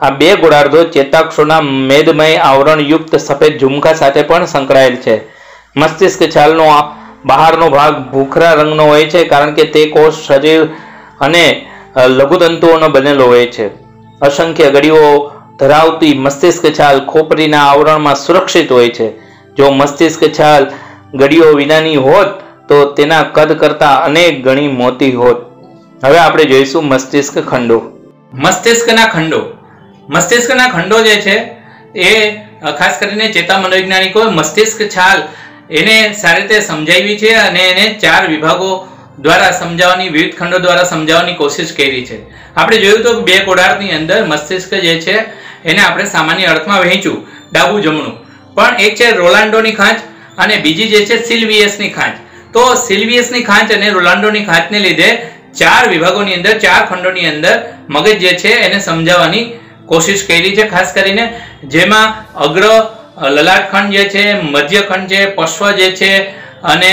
આ બે ગોળાર્ધો ચેતાક્ષોના મેદમય આવરણયુક્ત સફેદ ઝુમકા સાથે પણ સંકળાયેલ છે. મસ્તિષ્ક છાલનો બહારનો ભાગ ભૂખરા રંગનો હોય છે કારણ કે તે કોષ શરીર અને લઘુતંતુઓનો બનેલો હોય છે. અસંખ્ય ગળીઓ ધરાવતી મસ્તિષ્ક છાલ ખોપરીના આવરણમાં સુરક્ષિત હોય છે. જો મસ્તિષ્ક છાલ ગડીઓ વિનાની હોત, તો તેના કદ કરતા અનેક ગણી મોટી હોત. હવે આપણે જોઈશું મસ્તિષ્ક ખંડો. મસ્તિષ્કના ખંડો. મસ્તિષ્કના ખંડો જે છે, એ ખાસ કરીને ચેતા મનોવૈજ્ઞાનિકો મસ્તિષ્ક છાલ એને સારી રીતે સમજાવી છે અને એને ચાર વિભાગો દ્વારા સમજાવવાની, વિવિધ ખંડો દ્વારા સમજાવવાની કોશિશ કરી છે. આપણે જોયું તો બે કોડાળની અંદર મસ્તિષ્ક જે છે, એને આપણે સામાન્ય અર્થમાં વહેંચ્યું. ડાબું જમણું. પણ એક છે રોલાન્ડોની ખાંચ અને બીજી જે છે સિલ્વિયસની ખાંચ. તો સિલ્વિયસની ખાંચ અને રોલાન્ડોની ખાંચને લીધે ચાર વિભાગોની અંદર, ચાર ખંડોની અંદર મગજ જે છે એને સમજાવવાની કોશિશ કરી છે, ખાસ કરીને જેમાં અગ્ર લલાટખંડ જે છે, મધ્ય ખંડ છે, પશ્વ જે છે અને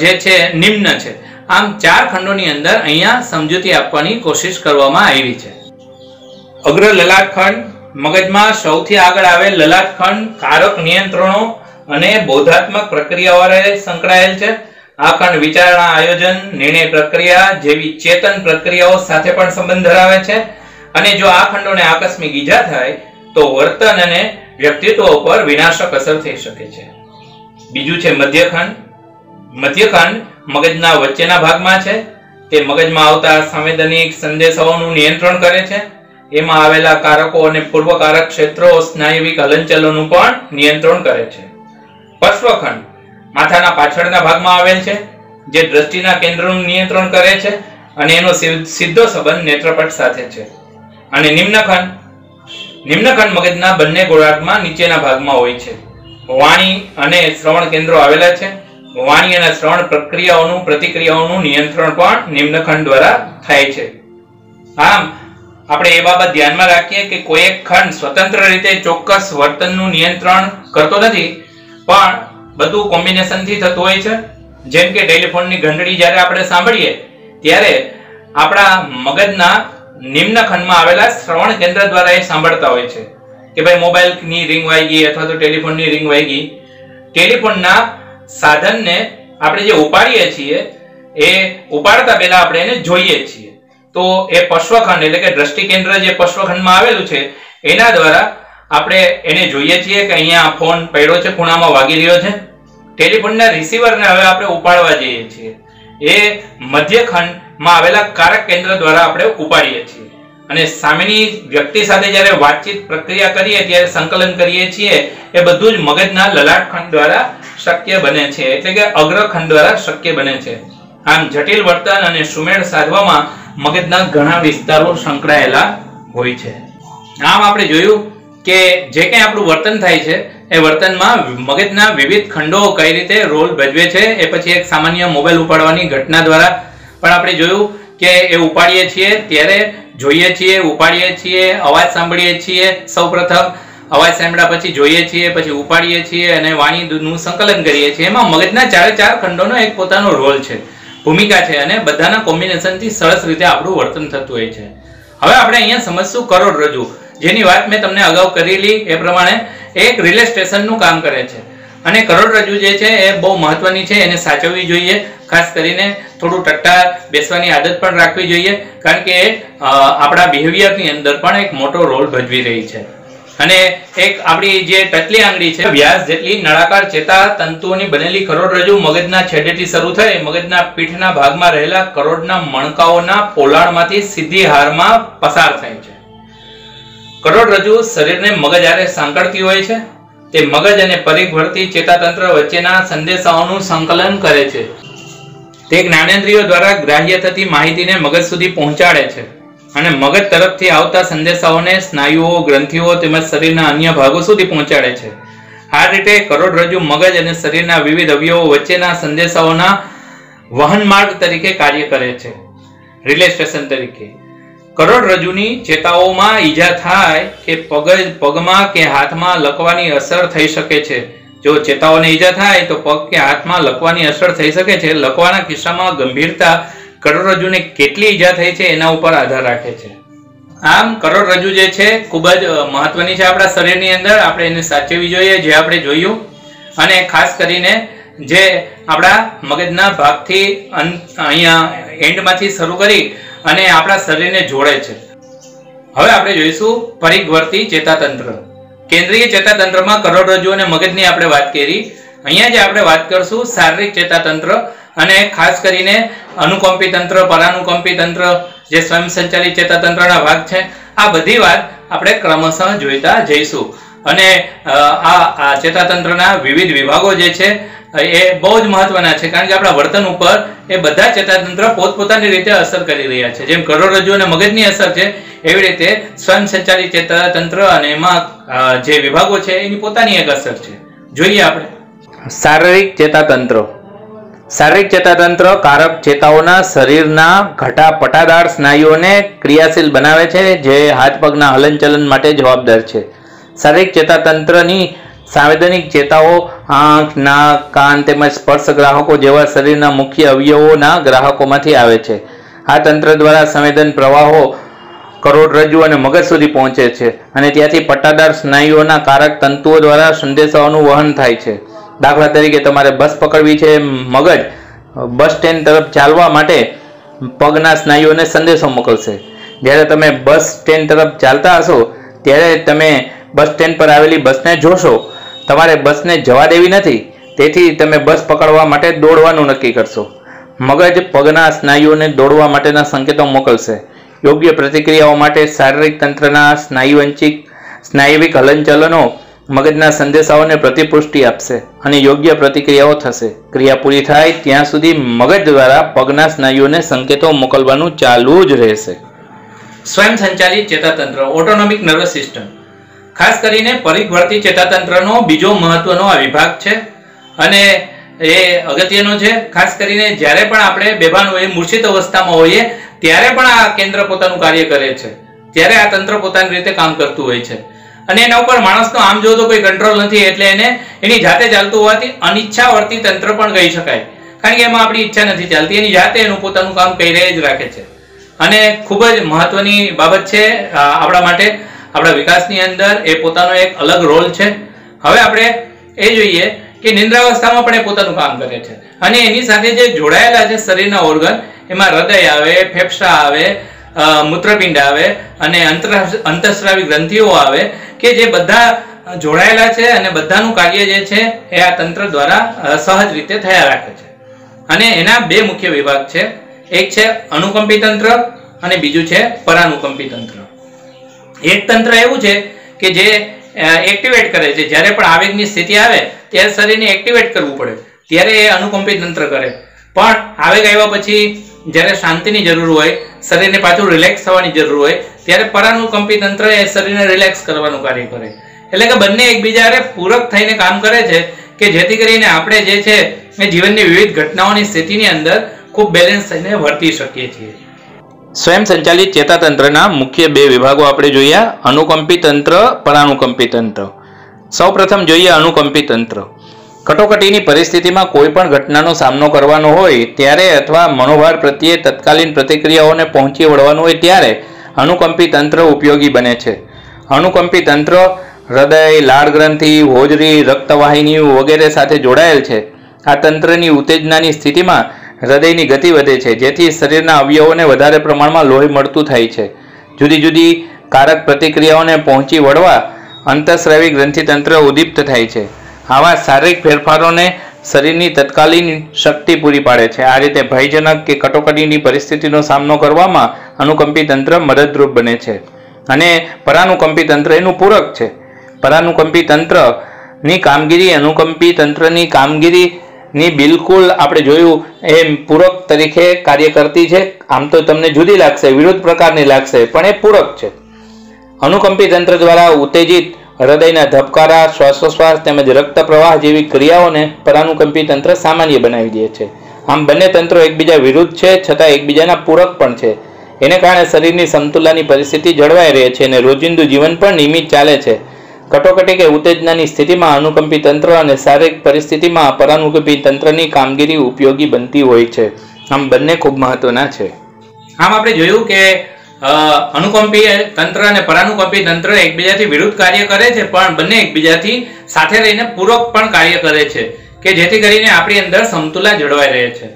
જે છે નિમ્ન છે. આમ ચાર ખંડોની અંદર અહીંયા સમજૂતી આપવાની કોશિશ કરવામાં આવી છે. અગ્ર લલાટ ખંડ મગજમાં સૌથી આગળ આવે લલાટખંડ કારક નિયંત્રણો અને બોધાત્મક પ્રક્રિયા વડે સંકળાયેલ છે. આ ખંડ વિચારણા, આયોજન, નિર્ણય પ્રક્રિયા જેવી ચેતન પ્રક્રિયાઓ સાથે પણ સંબંધ ધરાવે છે. અને જો આ ખંડોને આકસ્મિક ઈજા થાય, તો વર્તન અને વ્યક્તિત્વ ઉપર વિનાશક અસર થઈ શકે છે. બીજું છે મધ્યખંડ. મધ્યખંડ મગજના વચ્ચેના ભાગમાં છે. તે મગજમાં આવતા સંવેદનિક સંદેશાઓનું નિયંત્રણ કરે છે. એમાં આવેલા કારકો અને પૂર્વકારક ક્ષેત્રો સ્નાયુવિક હલનચલનનું પણ નિયંત્રણ કરે છે. પશ્વખંડ માથાના પાછળના ભાગમાં આવેલ છે, જે દ્રષ્ટિના કેન્દ્રનું નિયંત્રણ કરે છે અને એનો સીધો સંબંધ નેત્રપટ સાથે છે. અને નિમ્નખંડ નિમ્નખંડ મગજના બંને ગોળાર્ધમાં નીચેના ભાગમાં હોય છે. વાણી અને શ્રવણ કેન્દ્રો આવેલા છે. વાણી અને શ્રવણ પ્રક્રિયાઓનું, પ્રતિક્રિયાઓનું નિયંત્રણ પણ નિમ્નખંડ દ્વારા થાય છે. આમ આપણે એ બાબત ધ્યાનમાં રાખીએ કે કોઈ એક ખંડ સ્વતંત્ર રીતે ચોક્કસ વર્તનનું નિયંત્રણ કરતો નથી, પણ બધું કોમ્બિનેશનથી થતું હોય છે. જેમ કે ટેલિફોનની ઘંટડી જ્યારે આપણે સાંભળીએ, ત્યારે આપણા મગજના નિમ્ન ખંડમાં આવેલા શ્રવણ કેન્દ્ર દ્વારા એ સાંભળતા હોય છે કે ભાઈ મોબાઈલની રિંગ વાગી અથવા તો ટેલિફોનની રિંગ વાગી. ટેલિફોનના સાધનને આપણે જે ઉપાડીએ છીએ, એ ઉપાડતા પહેલા આપણે એને જોઈએ છીએ. તો એ પશ્વખંડ એટલે કે દ્રષ્ટિ કેન્દ્ર જે પશ્વખંડમાં આવેલું છે, એના દ્વારા આપણે એને જોઈએ છીએ કે અહીંયા ફોન પડ્યો છે, ખૂણામાં વાગી રહ્યો છે. ટેલિફોનના રિસીવરને હવે આપણે ઉપાડવા જઈએ છીએ. એ મધ્યખંડમાં આવેલા કારક કેન્દ્ર દ્વારા આપણે ઉપાડીએ છીએ. અને સામેની વ્યક્તિ સાથે જ્યારે વાતચીત પ્રક્રિયા કરીએ, ત્યારે સંકલન કરીએ છીએ, એ બધું જ મગજના લલાટખંડ દ્વારા શક્ય બને છે. એટલે કે અગ્રખંડ દ્વારા શક્ય બને છે. આમ જટિલ વર્તન અને સુમેળ સાધવામાં મગજના ઘણા વિસ્તારો સંકળાયેલા હોય છે. આમ આપણે જોયું કે જે કંઈ આપણું વર્તન થાય છે, એ વર્તનમાં મગજના વિવિધ ખંડો કઈ રીતે રોલ ભજવે છે, એ પછી એક સામાન્ય મોબાઈલ ઉપાડવાની ઘટના દ્વારા પણ આપણે જોયું કે એ ઉપાડીએ છીએ, ત્યારે જોઈએ છીએ, ઉપાડીએ છીએ, અવાજ સાંભળીએ છીએ, સૌપ્રથમ અવાજ સાંભળ્યા પછી જોઈએ છીએ, પછી ઉપાડીએ છીએ અને વાણીનું સંકલન કરીએ છીએ. એમાં મગજના ચારે ચાર ખંડોનો એક પોતાનો રોલ છે. ભૂમિકા છે અને બધાના કોમ્બિનેશનથી સરસ રીતે આપણું વર્તન થતું હોય છે. હવે આપણે અહીંયા સમજશું કરોડરજ્જુ જેની વાત મેં તમને અગાઉ કરેલી, એ પ્રમાણે એક રિલે સ્ટેશનનું કામ કરે છે. અને કરોડરજ્જુ જે છે, એ બહુ મહત્વની છે, એને સાચવવી જોઈએ. ખાસ કરીને થોડું ટટ્ટા બેસવાની આદત પણ રાખવી જોઈએ. કારણ કે આપણા બિહેવિયરની અંદર પણ એક મોટો રોલ ભજવી રહી છે. અને એક આપણી જે ટચલી આંગળી છે, વ્યાસ જેટલી નળાકાર ચેતા તંતુઓની બનેલી કરોડરજ્જુ મગજના છેડેથી શરૂ થઈ મગજના પીઠના ભાગમાં રહેલા કરોડના મણકાઓના પોલાણમાંથી સીધી હારમાં પસાર થાય છે. કરોડરજ્જુ શરીરને મગજ આરે સાંકળતી હોય છે. તે મગજ અને પરિઘવર્તી ચેતાતંત્ર વચ્ચેના સંદેશાઓનું સંકલન કરે છે. તે જ્ઞાનેન્દ્રિયો દ્વારા ગ્રાહ્ય થતી માહિતીને મગજ સુધી પહોંચાડે છે. અને મગજ તરફથી આવતા સંદેશાઓને સ્નાયુઓ, ગ્રંથિઓ તેમજ શરીરના અન્ય ભાગો સુધી પહોંચાડે છે. આ રીતે કરોડરજ્જુ મગજ અને શરીરના વિવિધ અવયવો વચ્ચેના સંદેશાઓના વહન માર્ગ તરીકે કાર્ય કરે છે. રિલે સ્ટેશન તરીકે. કરોડરજ્જુની ચેતાઓમાં ઈજા થાય કે પગ, પગમાં કે હાથમાં લકવાની અસર થઈ શકે છે. જો ચેતાઓને ઈજા થાય તો પગ કે હાથમાં લકવાની અસર થઈ શકે છે. લકવાના કિસ્સામાં ગંભીરતા કરોડરજ્જુને કેટલી ઈજા થઈ છે એના ઉપર આધાર રાખે છે. આમ કરોડરજ્જુ જે છે ખૂબ જ મહત્વની છે આપણા શરીરની અંદર. આપણે એને સાચવવી જોઈએ, જે આપણે જોયું. અને ખાસ કરીને જે આપણા મગજના ભાગથી અહીંયા એન્ડમાંથી શરૂ કરી અને આપણા શરીરને જોડે છે. હવે આપણે જોઈશું પરિઘવર્તી ચેતાતંત્ર. કેન્દ્રીય ચેતાતંત્રમાં કરોડરજ્જુ અને મગજની આપણે વાત કરી. અહીંયા જે આપણે વાત કરશું, શારીરિક ચેતાતંત્ર અને ખાસ કરીને અનુકંપી તંત્ર, પરાનુકંપી તંત્ર, જે સ્વયં સંચાલિત ચેતાતંત્રના ભાગ છે, આ બધી વાત આપણે ક્રમશઃ જોઈતા જઈશું. અને આ ચેતાતંત્રના વિવિધ વિભાગો જે છે એ બહુ જ મહત્વના છે, કારણ કે આપણા વર્તન ઉપર એ બધા ચેતાતંત્ર પોતપોતાની રીતે અસર કરી રહ્યા છે. જેમ કરોડરજ્જુ અને મગજની અસર છે, એવી રીતે સ્વયં સંચાલિત ચેતાતંત્ર અને એમાં જે વિભાગો છે, એની પોતાની એક અસર છે. જોઈએ આપણે. શારીરિક ચેતાતંત્ર. શારીરિક ચેતાતંત્ર કારક ચેતાઓના શરીરના ઘટા પટાદાર સ્નાયુઓને ક્રિયાશીલ બનાવે છે, જે હાથ પગના હલનચલન માટે જવાબદાર છે. શારીરિક ચેતાતંત્રની સાંવેદનિક ચેતાઓ આંખ, નાક, કાન તેમજ સ્પર્શ ગ્રાહકો જેવા શરીરના મુખ્ય અવયવોના ગ્રાહકોમાંથી આવે છે. આ તંત્ર દ્વારા સંવેદન પ્રવાહો કરોડરજ્જુ અને મગજ સુધી પહોંચે છે અને ત્યાંથી પટ્ટાદાર સ્નાયુઓના કારક તંતુઓ દ્વારા સંદેશાઓનું વહન થાય છે. દાખલા તરીકે તમારે બસ પકડવી છે મગજ, બસ સ્ટેન્ડ તરફ ચાલવા માટે પગના સ્નાયુઓને સંદેશો મોકલશે. જ્યારે તમે બસ સ્ટેન્ડ તરફ ચાલતા હશો, ત્યારે તમે બસ સ્ટેન્ડ પર આવેલી બસને જોશો. તમારે બસને જવા દેવી નથી, તેથી તમે બસ પકડવા માટે દોડવાનું નક્કી કરશો. મગજ પગના સ્નાયુઓને દોડવા માટેના સંકેતો મોકલશે. યોગ્ય પ્રતિક્રિયાઓ માટે શારીરિક તંત્રના સ્નાયુવંચિક, સ્નાયુવિક હલનચલનો મગજના સંદેશાઓને પ્રતિપુષ્ટિ આપશે અને યોગ્ય પ્રતિક્રિયાઓ થશે. ક્રિયા પૂરી થાય ત્યાં સુધી મગજ દ્વારા પગના સ્નાયુઓને સંકેતો મોકલવાનું ચાલુ જ રહેશે. સ્વયં સંચાલિત ચેતાતંત્ર, ઓટોનોમિક નર્વસ સિસ્ટમ. ખાસ કરીને પરિવર્તી ચેતાતંત્રનો બીજો મહત્વનો આ વિભાગ છે અને એ અગત્યનો છે. ખાસ કરીને જ્યારે પણ આપણે બેભાન હોઈએ, મૂર્છિત અવસ્થામાં હોઈએ, ત્યારે પણ આ કેન્દ્ર પોતાનું કાર્ય કરે છે. ત્યારે આ તંત્ર પોતાની રીતે કામ કરતું હોય છે. અને એના ઉપર માણસનો આમ જો તો કોઈ કંટ્રોલ નથી, એટલે એને એની જાતે ચાલતું હોવાથી અનિચ્છાવર્તી તંત્ર પણ કહી શકાય. કારણ કે એમાં આપણી ઈચ્છા નથી ચાલતી. એની જાતે એનું પોતાનું કામ કરી જ રાખે છે. અને ખૂબ જ મહત્વની બાબત છે આપણા માટે. આપણા વિકાસની અંદર એ પોતાનો એક અલગ રોલ છે. હવે આપણે એ જોઈએ કે નિંદ્રાવસ્થામાં પણ એ પોતાનું કામ કરે છે. અને એની સાથે જે જોડાયેલા છે શરીરના ઓર્ગન એમાં હૃદય આવે, ફેફસા આવે મૂત્રપિંડ આવે અને અંતસ્રાવી ગ્રંથિઓ આવે કે જે બધા જોડાયેલા છે અને બધાનું કાર્ય જે છે એ આ તંત્ર દ્વારા સહજ રીતે થયા રાખે છે. અને એના બે મુખ્ય વિભાગ છે. એક છે અનુકંપી તંત્ર અને બીજું છે પરાનુકંપી તંત્ર. એક તંત્ર એવું છે કે જે એક્ટિવેટ કરે છે. જ્યારે પણ આવેગની સ્થિતિ આવે, ત્યારે શરીરને એક્ટિવેટ કરવું પડે. ત્યારે એ અનુકંપી તંત્ર કરે. પણ આવેગ આવ્યા પછી જ્યારે શાંતિની જરૂર હોય, શરીરને પાછું રિલેક્સ થવાની જરૂર હોય, ત્યારે પરાનુકંપી તંત્ર એ શરીરને રિલેક્સ કરવાનું કાર્ય કરે. એટલે કે બંને એકબીજાને પૂરક થઈને કામ કરે છે કે જેથી કરીને આપણે જે છે એ જીવનની વિવિધ ઘટનાઓની સ્થિતિની અંદર ખૂબ બેલેન્સ થઈને વર્તી શકીએ છીએ. સ્વયં સંચાલિત ચેતાતંત્રના મુખ્ય બે વિભાગો આપણે જોયા અનુકંપી તંત્ર પરાનુકંપી તંત્ર સૌપ્રથમ જોઈએ અનુકંપી તંત્ર કટોકટીની પરિસ્થિતિમાં કોઈ પણ ઘટનાનો સામનો કરવાનો હોય ત્યારે અથવા મનોભાર પ્રત્યે તત્કાલીન પ્રતિક્રિયાઓને પહોંચી વળવાનું હોય ત્યારે અનુકંપી તંત્ર ઉપયોગી બને છે. અનુકંપી તંત્ર હૃદય લાળ ગ્રંથિ હોજરી, રક્તવાહિનીઓ વગેરે સાથે જોડાયેલ છે. આ તંત્રની ઉત્તેજનાની સ્થિતિમાં હૃદયની ગતિ વધે છે, જેથી શરીરના અવયવોને વધારે પ્રમાણમાં લોહી મળતું થાય છે. જુદી જુદી કારક પ્રતિક્રિયાઓને પહોંચી વળવા અંતઃસ્રાવી ગ્રંથિતંત્ર ઉદ્દીપ્ત થાય છે. આવા શારીરિક ફેરફારોને શરીરની તત્કાલીન શક્તિ પૂરી પાડે છે. આ રીતે ભયજનક કે કટોકટીની પરિસ્થિતિનો સામનો કરવામાં અનુકંપી તંત્ર મદદરૂપ બને છે. અને પરાનુકંપી તંત્ર એનું પૂરક છે. પરાનુકંપી તંત્રની કામગીરી, અનુકંપી તંત્રની કામગીરીની બિલકુલ આપણે જોયું એ પૂરક તરીકે કાર્ય કરતી છે. આમ તો તમને જુદી લાગશે, વિરુદ્ધ પ્રકારની લાગશે, પણ એ પૂરક છે. અનુકંપી તંત્ર દ્વારા ઉત્તેજિત હૃદયના ધબકારા શ્વાસોશ્વાસ તેમજ રક્ત પ્રવાહ જેવી ક્રિયાઓને પરાનુકંપી તંત્ર સામાન્ય બનાવી દે છે. આમ બંને તંત્રો એકબીજા વિરુદ્ધ છે છતાં એકબીજાના પૂરક પણ છે. એને કારણે શરીરની સમતુલાની પરિસ્થિતિ જળવાઈ રહે છે અને રોજિંદુ જીવન પણ નિયમિત ચાલે છે. કટોકટી કે ઉત્તેજનાની સ્થિતિમાં અનુકંપી તંત્ર અને શારીરિક પરિસ્થિતિમાં પરાનુકંપી તંત્રની કામગીરી ઉપયોગી બનતી હોય છે. આમ બંને ખૂબ મહત્વના છે. આમ આપણે જોયું કે અનુકંપી તંત્ર અને પરાનુકંપી તંત્ર એકબીજાથી વિરુદ્ધ કાર્ય કરે છે, પણ બંને એકબીજાથી સાથે રહીને પૂરક પણ કાર્ય કરે છે, કે જેથી કરીને આપણી અંદર સમતુલા જળવાઈ રહે છે.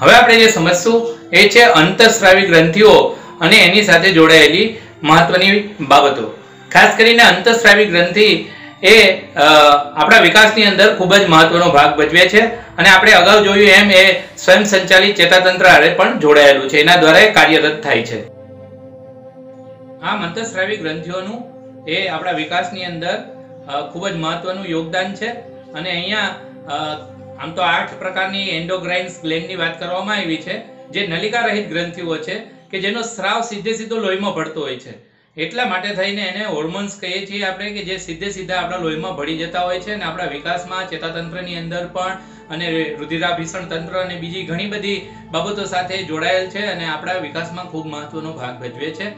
હવે આપણે જે સમજશું, એ છે અંતઃસ્રાવી ગ્રંથિઓ અને એની સાથે જોડાયેલી મહત્વની બાબતો. ખાસ કરીને અંતઃસ્રાવી ગ્રંથિ એ આપણા વિકાસની અંદર ખૂબ જ મહત્વનો ભાગ ભજવે છે અને આપણે અગાઉ જોયું એમ એ સ્વયં સંચાલિત ચેતાતંત્ર હારે પણ જોડાયેલું છે. એના દ્વારા કાર્યરત થાય છે. આ મંતસ્રાવી ગ્રંથિઓનું એ આપણા વિકાસની અંદર ખૂબ જ મહત્વનું યોગદાન છે. અને અહીંયા આમ તો આઠ પ્રકારની એન્ડોગ્રાઇન્સ ગ્લેન્ડની વાત કરવામાં આવી છે, જે નલિકા રહિત ગ્રંથિઓ છે, કે જેનો સ્રાવ સીધે સીધો લોહીમાં ભળતો હોય છે. એટલા માટે થઈને એને હોર્મોન્સ કહીએ છીએ આપણે કે જે સીધે સીધા આપણા લોહીમાં ભળી જતા હોય છે અને આપણા વિકાસમાં ચેતાતંત્રની અંદર પણ અને રુધિરાભિષણ તંત્ર અને બીજી ઘણી બધી બાબતો સાથે જોડાયેલ છે અને આપણા વિકાસમાં ખૂબ મહત્વનો ભાગ ભજવે છે.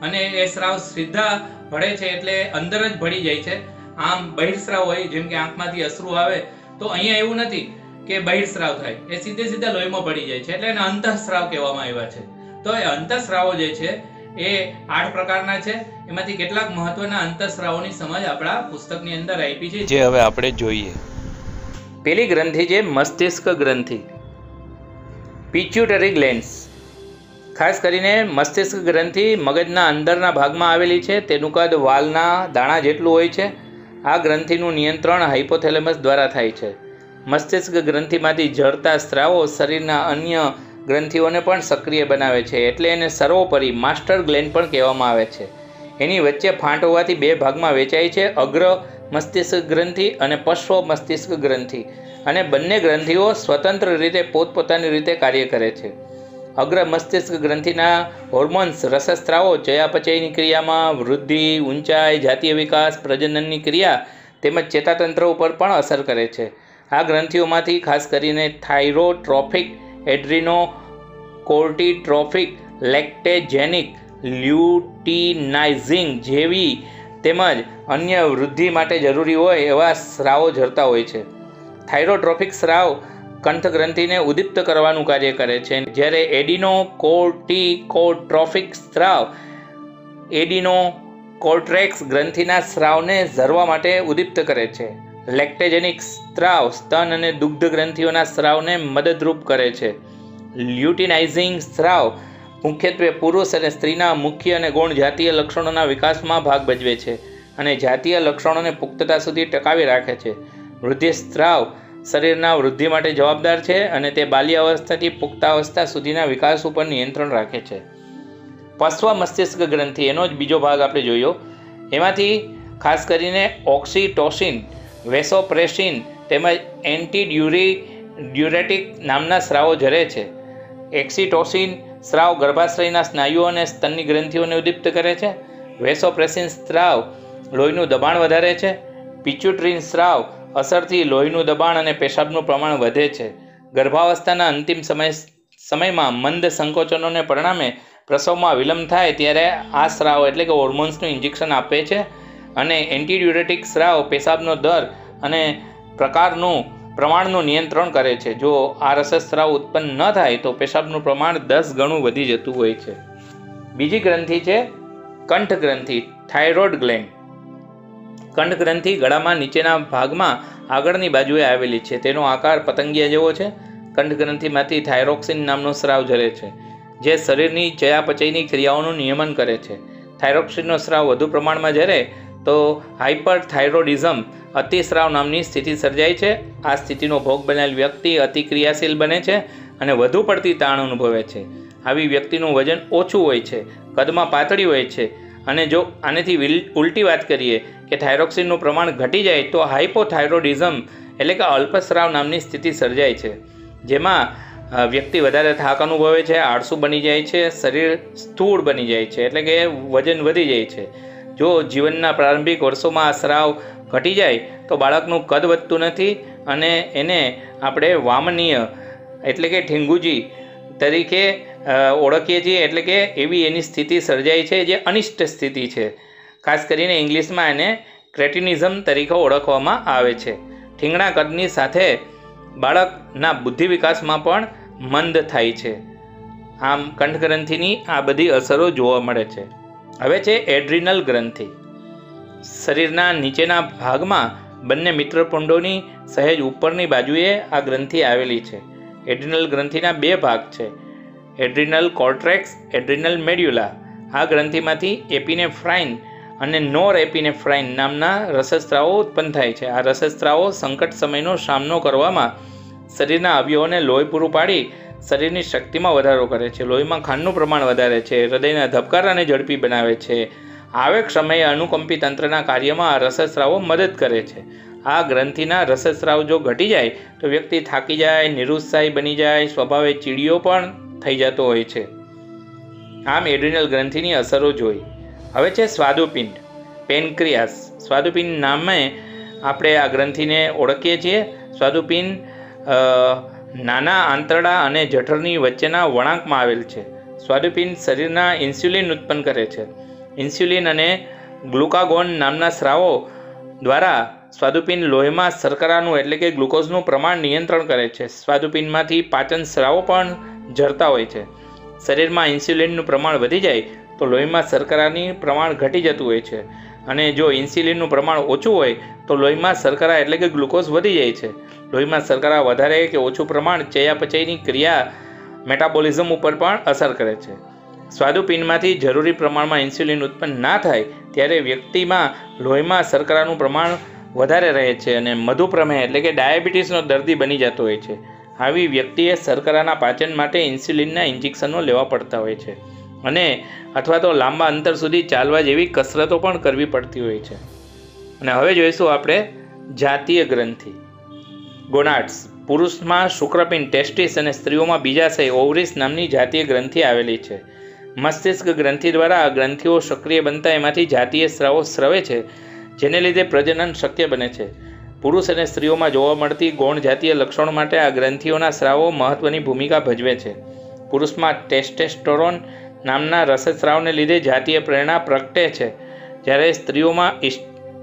અને એ સ્રાવ સીધા ભળે છે એટલે અંદર જ ભળી જાય છે. આમ બહિર્સ્રાવ હોય, જેમ કે આંખમાંથી અશ્રુ આવે, તો અહીંયા એવું નથી કે બહિર્સ્રાવ થાય. એ સીધે સીધા લોહીમાં ભળી જાય છે. એટલે એને અંતઃસ્રાવ કહેવામાં આવ્યા છે. તો એ અંતઃસ્રાવો જે છે એ આઠ પ્રકારના છે. એમાંથી કેટલાક મહત્વના અંતઃસ્રાવોની સમજ આપણા પુસ્તકની અંદર આપી છે. જે હવે આપણે જોઈએ. પેલી ગ્રંથિ છે મસ્તિષ્ક ગ્રંથિ. પિચ્યુટરી ગ્લેન્સ ખાસ કરીને મસ્તિષ્ક ગ્રંથિ મગજના અંદરના ભાગમાં આવેલી છે. તેનું કદ વાલના દાણા જેટલું હોય છે. આ ગ્રંથિનું નિયંત્રણ હાઇપોથેલેમસ દ્વારા થાય છે. મસ્તિષ્ક ગ્રંથિમાંથી જળતા સ્ત્રાવો શરીરના અન્ય ગ્રંથિઓને પણ સક્રિય બનાવે છે એટલે એને સર્વોપરી માસ્ટર ગ્લેન્ડ પણ કહેવામાં આવે છે. એની વચ્ચે ફાંટ હોવાથી બે ભાગમાં વેચાય છે, અગ્ર મસ્તિષ્ક ગ્રંથિ અને પશ્વ મસ્તિષ્ક ગ્રંથિ. અને બંને ગ્રંથિઓ સ્વતંત્ર રીતે પોતપોતાની રીતે કાર્ય કરે છે. અગ્ર મસ્તિષ્ક ગ્રંથિના હોર્મોન્સ, રસસ્ત્રાવો, ચયાપચયની ક્રિયામાં વૃદ્ધિ, ઊંચાઈ, જાતીય વિકાસ, પ્રજનનની ક્રિયા તેમજ ચેતાતંત્ર ઉપર પણ અસર કરે છે. આ ગ્રંથિઓમાંથી ખાસ કરીને થાઇરોટ્રોફિક એડ્રીનો કોર્ટીટ્રોફિક લેક્ટેજેનિક લ્યુટિનાઇઝિંગ જેવી તેમજ અન્ય વૃદ્ધિ માટે જરૂરી હોય એવા સ્રાવો ઝરતા હોય છે. થાઇરોટ્રોફિક સ્રાવ કંઠગ્રંથિને ઉદ્દીપ્ત કરવાનું કાર્ય કરે છે. જ્યારે એડિનો કોર્ટિકોટ્રોફિક સ્રાવ એડિનો કોર્ટ્રેક્સ ગ્રંથિના સ્રાવને ઝરવા માટે ઉદીપ્ત કરે છે. લેક્ટેજેનિક સ્ત્રાવ, સ્તન અને દુગ્ધ ગ્રંથિઓના સ્રાવને મદદરૂપ કરે છે. લ્યુટિનાઇઝિંગ સ્ત્રાવ મુખ્યત્વે પુરુષ અને સ્ત્રીના મુખ્ય અને ગૌણ જાતીય લક્ષણોના વિકાસમાં ભાગ ભજવે છે અને જાતીય લક્ષણોને પુખ્તતા સુધી ટકાવી રાખે છે. વૃદ્ધિ સ્ત્રાવ શરીરના વૃદ્ધિ માટે જવાબદાર છે અને તે બાલ્યાવસ્થાથી પુખ્તાવસ્થા સુધીના વિકાસ ઉપર નિયંત્રણ રાખે છે. પશ્વ મસ્તિષ્ક ગ્રંથિ, એનો જ બીજો ભાગ આપણે જોયો. એમાંથી ખાસ કરીને ઓક્સિટોસિન વેસોપ્રેસિન તેમજ એન્ટીડ્યુરી ડ્યુરેટિક નામના સ્રાવો ઝરે છે. એક્સિટોસિન સ્રાવ ગર્ભાશયના સ્નાયુઓ અને સ્તનની ગ્રંથિઓને ઉદ્દીપ્ત કરે છે. વેસોપ્રેસિન સ્ત્રાવ લોહીનું દબાણ વધારે છે. પિચ્યુટ્રીન સ્રાવ અસરથી લોહીનું દબાણ અને પેશાબનું પ્રમાણ વધે છે. ગર્ભાવસ્થાના અંતિમ સમય સમયમાં મંદ સંકોચનોને પરિણામે પ્રસવમાં વિલંબ થાય ત્યારે આ સ્રાવ એટલે કે હોર્મોન્સનું ઇન્જેક્શન આપે છે. અને એન્ટીડ્યુરેટિક સ્રાવ પેશાબનો દર અને પ્રકારનું પ્રમાણનું નિયંત્રણ કરે છે. જો આ રસસ્રાવ ઉત્પન્ન ન થાય, તો પેશાબનું પ્રમાણ દસ ગણું વધી જતું હોય છે. બીજી ગ્રંથિ છે કંઠ ગ્રંથિ, થાઇરોઇડ ગ્લેન્ડ. કંઠ ગ્રંથિ ગળામાં નીચેના ભાગમાં આગળની બાજુએ આવેલી છે. તેનો આકાર પતંગિયા જેવો છે. કંઠ ગ્રંથિમાંથી થાઇરોક્સિન નામનો સ્રાવ ઝરે છે, જે શરીરની ચયાપચયની ક્રિયાઓનું નિયમન કરે છે. થાઇરોક્સિનનો સ્રાવ વધુ પ્રમાણમાં ઝરે તો હાઇપર થાઇરોડિઝમ અતિસ્રાવ નામની સ્થિતિ સર્જાય છે. આ સ્થિતિનો ભોગ બનેલ વ્યક્તિ અતિક્રિયાશીલ બને છે અને વધુ પડતી તાણ અનુભવે છે. આવી વ્યક્તિનું વજન ઓછું હોય છે, કદમાં પાતળી હોય છે અને જો આનેથી ઉલટી વાત કરીએ કે થાઇરોક્સિનનું પ્રમાણ ઘટી જાય તો હાઇપોથાઇરોડિઝમ એટલે કે અલ્પસ્રાવ નામની સ્થિતિ સર્જાય છે. જેમાં વ્યક્તિ વધારે થાક અનુભવે છે, આળસુ બની જાય છે, શરીર સ્થૂળ બની જાય છે, એટલે કે વજન વધી જાય છે. જો જીવનના પ્રારંભિક વર્ષોમાં આ સ્રાવ ઘટી જાય, તો બાળકનું કદ વધતું નથી અને એને આપણે વામનીય એટલે કે ઠીંગુજી તરીકે ઓળખીએ છીએ એટલે કે એવી એની સ્થિતિ સર્જાય છે જે અનિષ્ટ સ્થિતિ છે. ખાસ કરીને ઇંગ્લિશમાં એને ક્રેટિનિઝમ તરીકે ઓળખવામાં આવે છે. ઠીંગણા કદની સાથે બાળકના બુદ્ધિ વિકાસમાં પણ મંદ થાય છે. આમ કંઠગ્રંથિની આ બધી અસરો જોવા મળે છે. હવે છે એડ્રિનલ ગ્રંથિ. શરીરના નીચેના ભાગમાં બંને મિત્રપુંડોની સહેજ ઉપરની બાજુએ આ ગ્રંથિ આવેલી છે. એડ્રિનલ ગ્રંથિના બે ભાગ છે. Adrenal cortex, adrenal medulla. આ ગ્રંથિમાંથી એપિનેફ્રાઇન અને નોર એપિનેફ્રાઇન નામના રસસ્ત્રાવો ઉત્પન્ન થાય છે. આ રસસ્ત્રાવો સંકટ સમયનો સામનો કરવામાં શરીરના અવયવોને લોહી પૂરું પાડી શરીરની શક્તિમાં વધારો કરે છે, લોહીમાં ખાંડનું પ્રમાણ વધારે છે, હૃદયના ધબકારાને ઝડપી બનાવે છે. આવેગ સમયે અનુકંપી તંત્રના કાર્યમાં આ રસસ્રાવો મદદ કરે છે. આ ગ્રંથિના રસસ્રાવ જો ઘટી જાય, તો વ્યક્તિ થાકી જાય, નિરુત્સાહી બની જાય, સ્વભાવે ચીડીઓ પણ થઈ જતો હોય છે. આમ એડ્રિનલ ગ્રંથિની અસરો જોઈ. હવે છે સ્વાદુપિંડ, પેનક્રિયાસ. સ્વાદુપિંડ નામે આપણે આ ગ્રંથિને ઓળખીએ છીએ. સ્વાદુપિંડ નાના આંતરડા અને જઠરની વચ્ચેના વળાંકમાં આવેલ છે. સ્વાદુપિંડ શરીરના ઇન્સ્યુલિન ઉત્પન્ન કરે છે. ઇન્સ્યુલિન અને ગ્લુકાગોન નામના સ્રાવો દ્વારા સ્વાદુપિંડ લોહીમાં શર્કરાનું એટલે કે ગ્લુકોઝનું પ્રમાણ નિયંત્રણ કરે છે. સ્વાદુપિંડમાંથી પાચન સ્રાવો પણ ઝરતા હોય છે. શરીરમાં ઇન્સ્યુલિનનું પ્રમાણ વધી જાય તો લોહીમાં શર્કરાની પ્રમાણ ઘટી જતું હોય છે. અને જો ઇન્સ્યુલિનનું પ્રમાણ ઓછું હોય, તો લોહીમાં શર્કરા એટલે કે ગ્લુકોઝ વધી જાય છે. લોહીમાં શર્કરા વધારે કે ઓછું પ્રમાણ ચયાપચયની ક્રિયા મેટાબોલિઝમ ઉપર પણ અસર કરે છે. સ્વાદુપિંડમાંથી જરૂરી પ્રમાણમાં ઇન્સ્યુલિન ઉત્પન્ન ના થાય, ત્યારે વ્યક્તિમાં લોહીમાં શર્કરાનું પ્રમાણ વધારે રહે છે અને મધુપ્રમેહ એટલે કે ડાયાબિટીસનો દર્દી બની જતો હોય છે. આવી વ્યક્તિએ શર્કરાના પાચન માટે ઇન્સ્યુલિનના ઇન્જેક્શનો લેવા પડતા હોય છે. અને અથવા તો લાંબા અંતર સુધી ચાલવા જેવી કસરતો પણ કરવી પડતી હોય છે. અને હવે જોઈશું આપણે જાતીય ગ્રંથિ. ગોનાટ્સ પુરુષમાં શુક્રપિંડ ટેસ્ટિસ અને સ્ત્રીઓમાં બીજાશય, ઓવરિસ નામની જાતીય ગ્રંથિ આવેલી છે. મસ્તિષ્ક ગ્રંથિ દ્વારા આ ગ્રંથિઓ સક્રિય બનતા એમાંથી જાતીય સ્રાવો સ્રવે છે, જેને લીધે પ્રજનન શક્ય બને છે. પુરુષ અને સ્ત્રીઓમાં જોવા મળતી ગૌણ જાતીય લક્ષણો માટે આ ગ્રંથિઓના સ્રાવો મહત્વની ભૂમિકા ભજવે છે. પુરુષમાં ટેસ્ટેસ્ટોરોન નામના રસસ્રાવને લીધે જાતીય પ્રેરણા પ્રગટે છે. જ્યારે સ્ત્રીઓમાં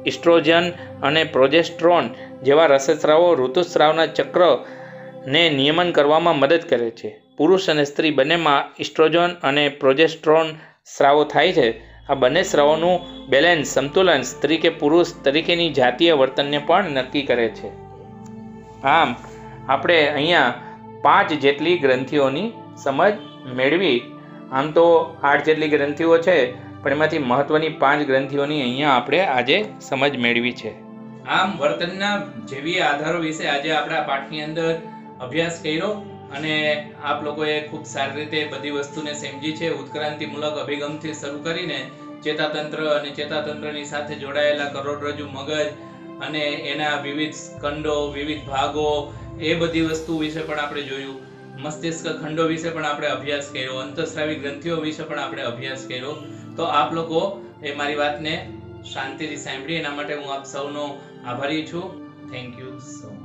ઇસ્ટ્રોજન અને પ્રોજેસ્ટ્રોન જેવા રસસ્રાવો ઋતુસ્રાવના ચક્રને નિયમન કરવામાં મદદ કરે છે. પુરુષ અને સ્ત્રી બંનેમાં ઇસ્ટ્રોજન અને પ્રોજેસ્ટ્રોન સ્રાવો થાય છે. આ બંને સ્રાવોનું બેલેન્સ, સંતુલન સ્ત્રી કે પુરુષ તરીકેની જાતીય વર્તનને પણ નક્કી કરે છે. આમ, આપણે અહીંયા પાંચ જેટલી ગ્રંથિઓની સમજ મેળવી આમ તો આઠ જેટલી ગ્રંથિઓ છે, પણ એમાંથી મહત્વની પાંચ ગ્રંથિઓની અહીંયા આપણે આજે સમજ મેળવી છે. આમ વર્તનના જેવી આધારો વિશે આજે આપણે પાઠની અંદર અભ્યાસ કર્યો અને આપ લોકોએ ખૂબ સારી રીતે બધી વસ્તુને સમજી છે, ઉત્ક્રાંતિમૂલક અભિગમથી શરૂ કરીને ચેતાતંત્ર અને ચેતાતંત્રની સાથે જોડાયેલા કરોડરજ્જુ મગજ અને એના વિવિધ ખંડો વિવિધ ભાગો, એ બધી વસ્તુ વિશે પણ આપણે જોયું. મસ્તિષ્ક ખંડો વિશે પણ આપણે અભ્યાસ કર્યો, અંતસ્રાવી ગ્રંથિઓ વિશે પણ આપણે અભ્યાસ કર્યો. તો આપ લોકો એ મારી વાતને શાંતિથી સાંભળી, એના માટે હું આપ સૌનો આભારી છું. Thank you so much